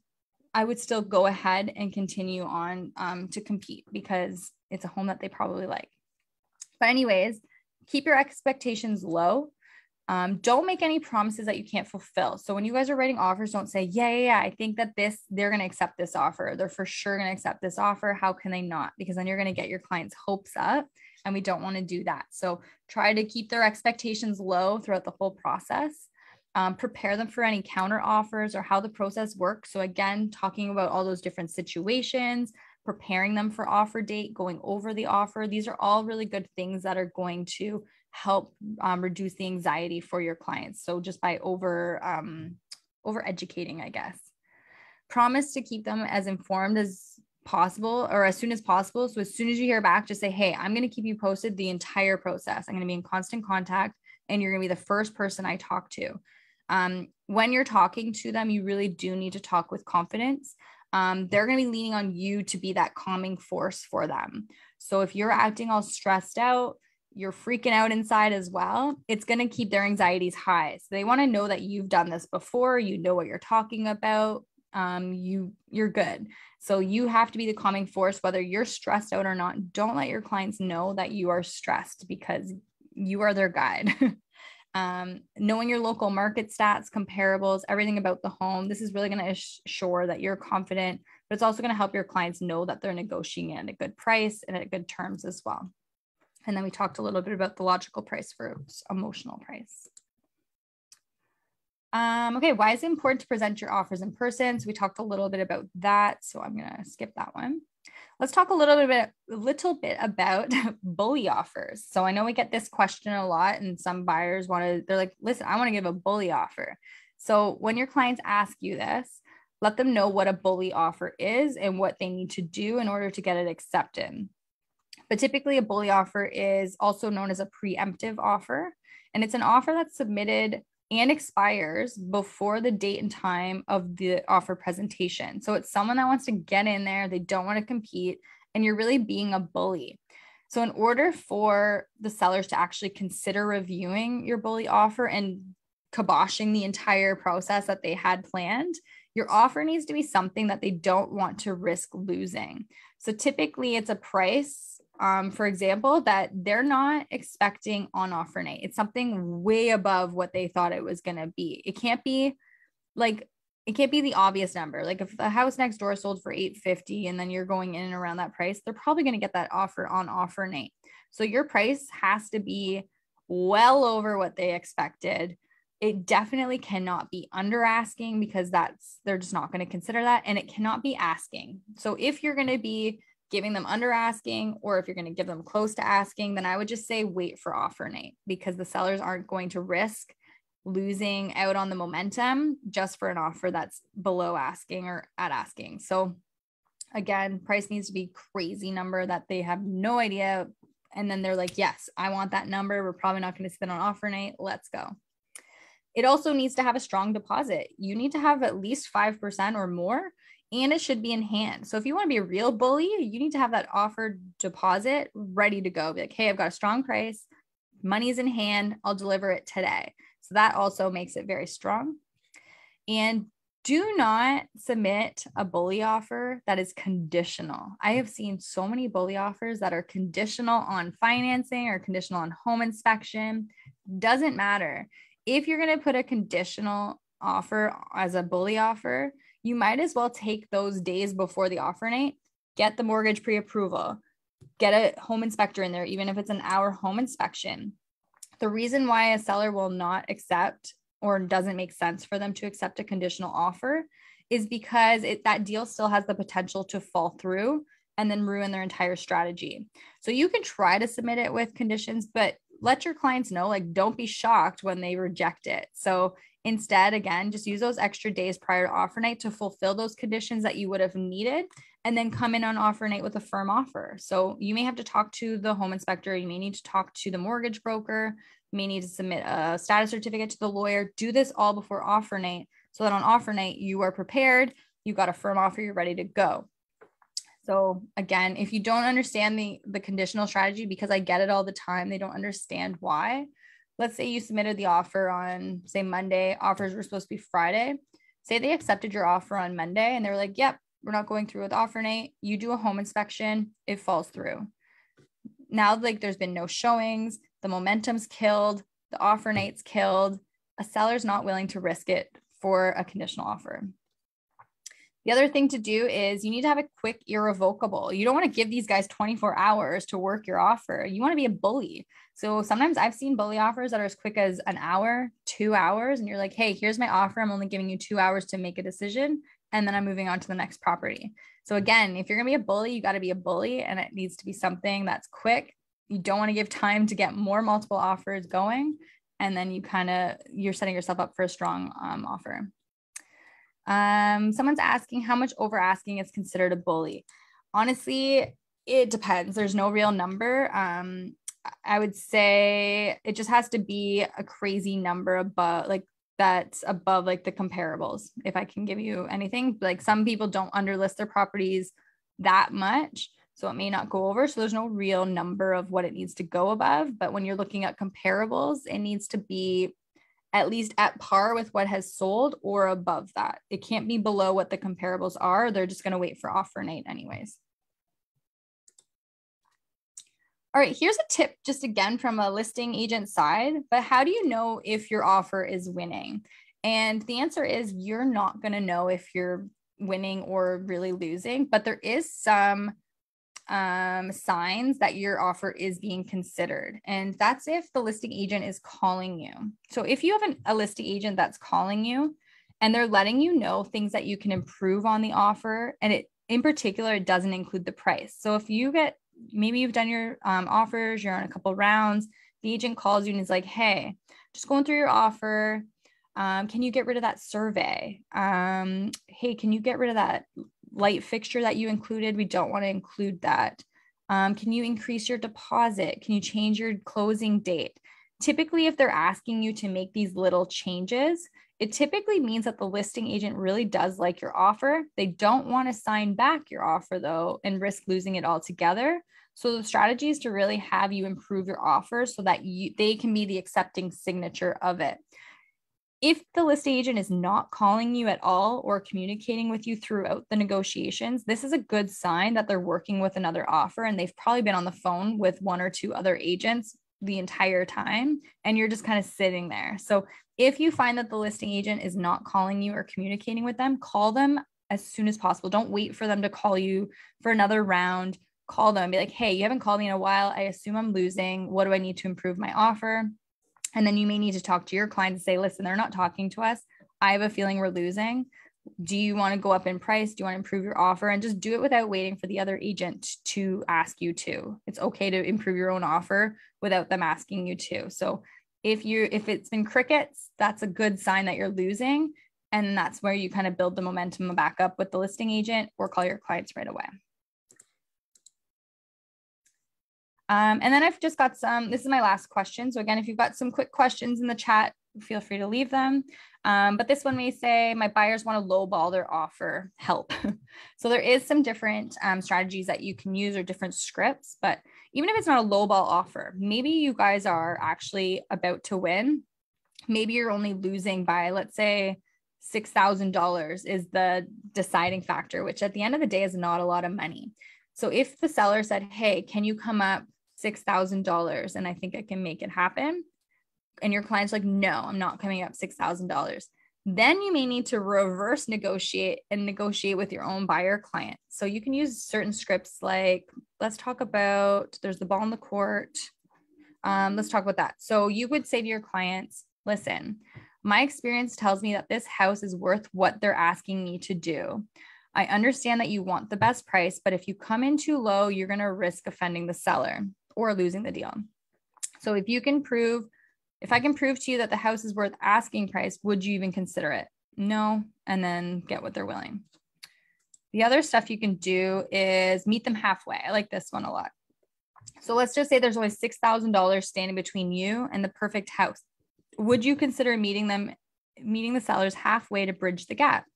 i would still go ahead and continue on um, to compete because it's a home that they probably like but anyways keep your expectations low um, don't make any promises that you can't fulfill. So when you guys are writing offers, don't say, yeah, yeah, yeah, I think that this, they're going to accept this offer. They're for sure going to accept this offer. How can they not? Because then you're going to get your clients' hopes up and we don't want to do that. So try to keep their expectations low throughout the whole process. Um, prepare them for any counter offers or how the process works. So again, talking about all those different situations, preparing them for offer date, going over the offer. These are all really good things that are going to help um, reduce the anxiety for your clients. So just by over um, over educating, I guess. Promise to keep them as informed as possible or as soon as possible. So as soon as you hear back, just say, hey, I'm going to keep you posted the entire process. I'm going to be in constant contact and you're going to be the first person I talk to. Um, when you're talking to them, you really do need to talk with confidence. Um, they're going to be leaning on you to be that calming force for them. So if you're acting all stressed out, you're freaking out inside as well, it's going to keep their anxieties high. So they want to know that you've done this before, you know what you're talking about, um, you you're good. So you have to be the calming force whether you're stressed out or not. Don't let your clients know that you are stressed because you are their guide. um, knowing your local market stats, comparables, everything about the home. This is really going to assure that you're confident, but it's also going to help your clients know that they're negotiating at a good price and at good terms as well. And then we talked a little bit about the logical price versus emotional price. Um, okay, why is it important to present your offers in person? So we talked a little bit about that. So I'm gonna skip that one. Let's talk a little bit, about, a little bit about bully offers. So I know we get this question a lot, and some buyers want to. They're like, "Listen, I want to give a bully offer." So when your clients ask you this, let them know what a bully offer is and what they need to do in order to get it accepted. But typically, a bully offer is also known as a preemptive offer, and it's an offer that's submitted and expires before the date and time of the offer presentation. So it's someone that wants to get in there, they don't want to compete, and you're really being a bully. So, in order for the sellers to actually consider reviewing your bully offer and kiboshing the entire process that they had planned, your offer needs to be something that they don't want to risk losing. So, typically, it's a price um, for example, that they're not expecting on offer night. It's something way above what they thought it was going to be. It can't be like, it can't be the obvious number. Like if the house next door sold for 850 and then you're going in and around that price, they're probably going to get that offer on offer night. So your price has to be well over what they expected. It definitely cannot be under asking because that's they're just not going to consider that and it cannot be asking. So if you're going to be giving them under asking, or if you're going to give them close to asking, then I would just say wait for offer night because the sellers aren't going to risk losing out on the momentum just for an offer that's below asking or at asking. So again, price needs to be crazy number that they have no idea. And then they're like, yes, I want that number. We're probably not going to spend on offer night. Let's go. It also needs to have a strong deposit. You need to have at least 5% or more and it should be in hand. So if you want to be a real bully, you need to have that offered deposit ready to go. Be like, hey, I've got a strong price, money's in hand, I'll deliver it today. So that also makes it very strong. And do not submit a bully offer that is conditional. I have seen so many bully offers that are conditional on financing or conditional on home inspection. Doesn't matter. If you're going to put a conditional offer as a bully offer, you might as well take those days before the offer night, get the mortgage pre approval, get a home inspector in there, even if it's an hour home inspection. The reason why a seller will not accept or doesn't make sense for them to accept a conditional offer is because it, that deal still has the potential to fall through and then ruin their entire strategy. So you can try to submit it with conditions, but let your clients know like don't be shocked when they reject it. So Instead, again, just use those extra days prior to offer night to fulfill those conditions that you would have needed and then come in on offer night with a firm offer. So you may have to talk to the home inspector, you may need to talk to the mortgage broker, you may need to submit a status certificate to the lawyer. Do this all before offer night so that on offer night you are prepared, you got a firm offer, you're ready to go. So again, if you don't understand the the conditional strategy because I get it all the time, they don't understand why. Let's say you submitted the offer on say Monday, offers were supposed to be Friday. Say they accepted your offer on Monday and they were like, "Yep, we're not going through with offer night." You do a home inspection, it falls through. Now like there's been no showings, the momentum's killed, the offer night's killed. A seller's not willing to risk it for a conditional offer. The other thing to do is you need to have a quick irrevocable. You don't want to give these guys 24 hours to work your offer. You want to be a bully. So sometimes I've seen bully offers that are as quick as an hour, two hours, and you're like, hey, here's my offer. I'm only giving you two hours to make a decision. And then I'm moving on to the next property. So again, if you're going to be a bully, you got to be a bully and it needs to be something that's quick. You don't want to give time to get more multiple offers going. And then you kind of, you're setting yourself up for a strong um, offer. Um, someone's asking how much over asking is considered a bully. Honestly, it depends. There's no real number. Um, I would say it just has to be a crazy number above, like that's above like the comparables. If I can give you anything, like some people don't underlist their properties that much. So it may not go over. So there's no real number of what it needs to go above. But when you're looking at comparables, it needs to be at least at par with what has sold or above that. It can't be below what the comparables are. They're just going to wait for offer night anyways. All right, here's a tip just again from a listing agent side, but how do you know if your offer is winning? And the answer is you're not going to know if you're winning or really losing, but there is some um, signs that your offer is being considered. And that's if the listing agent is calling you. So if you have an, a listing agent that's calling you and they're letting you know things that you can improve on the offer, and it in particular, it doesn't include the price. So if you get maybe you've done your um, offers, you're on a couple rounds, the agent calls you and is like, hey, just going through your offer. Um, can you get rid of that survey? Um, hey, can you get rid of that light fixture that you included, we don't want to include that. Um, can you increase your deposit? Can you change your closing date? Typically, if they're asking you to make these little changes, it typically means that the listing agent really does like your offer. They don't want to sign back your offer though and risk losing it altogether. So the strategy is to really have you improve your offer so that you, they can be the accepting signature of it if the listing agent is not calling you at all or communicating with you throughout the negotiations, this is a good sign that they're working with another offer and they've probably been on the phone with one or two other agents the entire time and you're just kind of sitting there. So if you find that the listing agent is not calling you or communicating with them, call them as soon as possible. Don't wait for them to call you for another round. Call them and be like, hey, you haven't called me in a while. I assume I'm losing. What do I need to improve my offer? And then you may need to talk to your client and say, listen, they're not talking to us. I have a feeling we're losing. Do you want to go up in price? Do you want to improve your offer? And just do it without waiting for the other agent to ask you to. It's okay to improve your own offer without them asking you to. So if you if it's been crickets, that's a good sign that you're losing. And that's where you kind of build the momentum back up with the listing agent or call your clients right away. Um, and then I've just got some, this is my last question. So again, if you've got some quick questions in the chat, feel free to leave them. Um, but this one may say, my buyers want to lowball their offer, help. so there is some different um, strategies that you can use or different scripts, but even if it's not a lowball offer, maybe you guys are actually about to win. Maybe you're only losing by, let's say, $6,000 is the deciding factor, which at the end of the day is not a lot of money. So if the seller said, Hey, can you come up $6,000 and I think I can make it happen. And your client's like, no, I'm not coming up $6,000. Then you may need to reverse negotiate and negotiate with your own buyer client. So you can use certain scripts like, let's talk about, there's the ball in the court. Um, let's talk about that. So you would say to your clients, listen, my experience tells me that this house is worth what they're asking me to do. I understand that you want the best price, but if you come in too low, you're going to risk offending the seller or losing the deal. So if you can prove If I can prove to you that the house is worth asking price, would you even consider it? No, and then get what they're willing. The other stuff you can do is meet them halfway. I like this one a lot. So let's just say there's only $6,000 standing between you and the perfect house. Would you consider meeting them, meeting the sellers halfway to bridge the gap?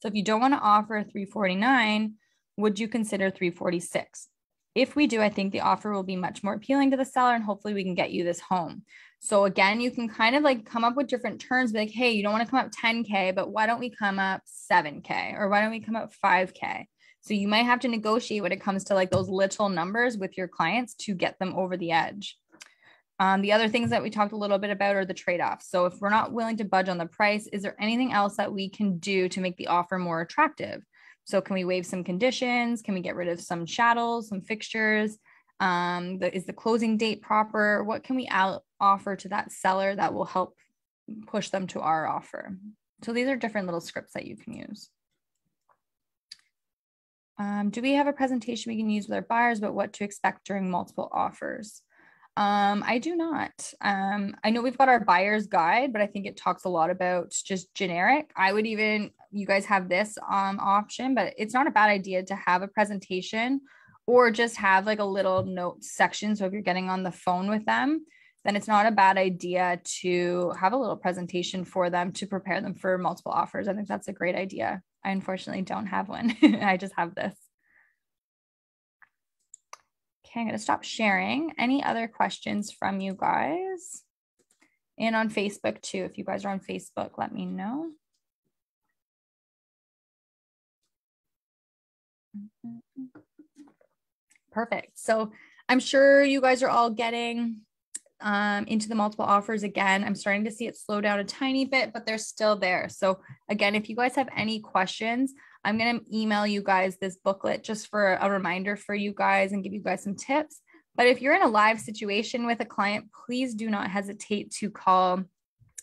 So if you don't want to offer 349, would you consider 346? If we do, I think the offer will be much more appealing to the seller and hopefully we can get you this home. So again, you can kind of like come up with different terms, like, hey, you don't want to come up 10K, but why don't we come up 7K or why don't we come up 5K? So you might have to negotiate when it comes to like those little numbers with your clients to get them over the edge. Um, the other things that we talked a little bit about are the trade offs. So if we're not willing to budge on the price, is there anything else that we can do to make the offer more attractive? So can we waive some conditions? Can we get rid of some chattels, some fixtures? Um, the, is the closing date proper? What can we out offer to that seller that will help push them to our offer? So these are different little scripts that you can use. Um, do we have a presentation we can use with our buyers about what to expect during multiple offers? Um, I do not. Um, I know we've got our buyer's guide, but I think it talks a lot about just generic. I would even, you guys have this um, option, but it's not a bad idea to have a presentation or just have like a little note section. So if you're getting on the phone with them, then it's not a bad idea to have a little presentation for them to prepare them for multiple offers. I think that's a great idea. I unfortunately don't have one. I just have this. Okay, I'm going to stop sharing. Any other questions from you guys? And on Facebook too. If you guys are on Facebook, let me know. Perfect. So I'm sure you guys are all getting um, into the multiple offers again. I'm starting to see it slow down a tiny bit, but they're still there. So, again, if you guys have any questions, I'm going to email you guys this booklet just for a reminder for you guys and give you guys some tips. But if you're in a live situation with a client, please do not hesitate to call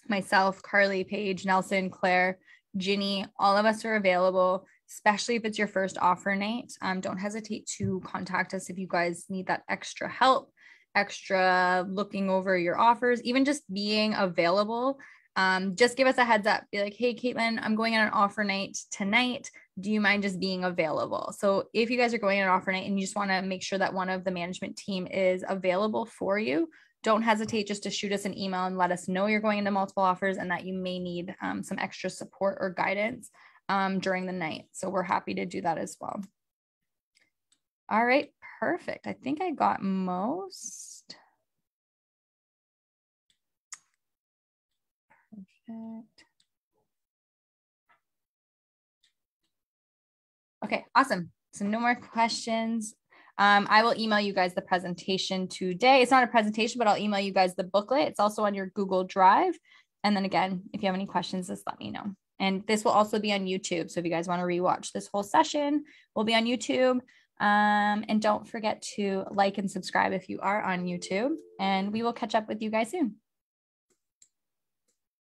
myself, Carly, Paige, Nelson, Claire, Ginny. All of us are available, especially if it's your first offer night. Um, don't hesitate to contact us if you guys need that extra help extra looking over your offers, even just being available. Um, just give us a heads up. Be like, hey, Katelyn, I'm going on an offer night tonight. Do you mind just being available? So if you guys are going on an offer night and you just want to make sure that one of the management team is available for you, don't hesitate just to shoot us an email and let us know you're going into multiple offers and that you may need um, some extra support or guidance um, during the night. So we're happy to do that as well. All right, perfect. I think I got most. Okay, awesome. So no more questions. Um, I will email you guys the presentation today. It's not a presentation, but I'll email you guys the booklet. It's also on your Google Drive. And then again, if you have any questions, just let me know. And this will also be on YouTube. So if you guys want to rewatch this whole session, we'll be on YouTube. Um, and don't forget to like and subscribe if you are on YouTube. And we will catch up with you guys soon.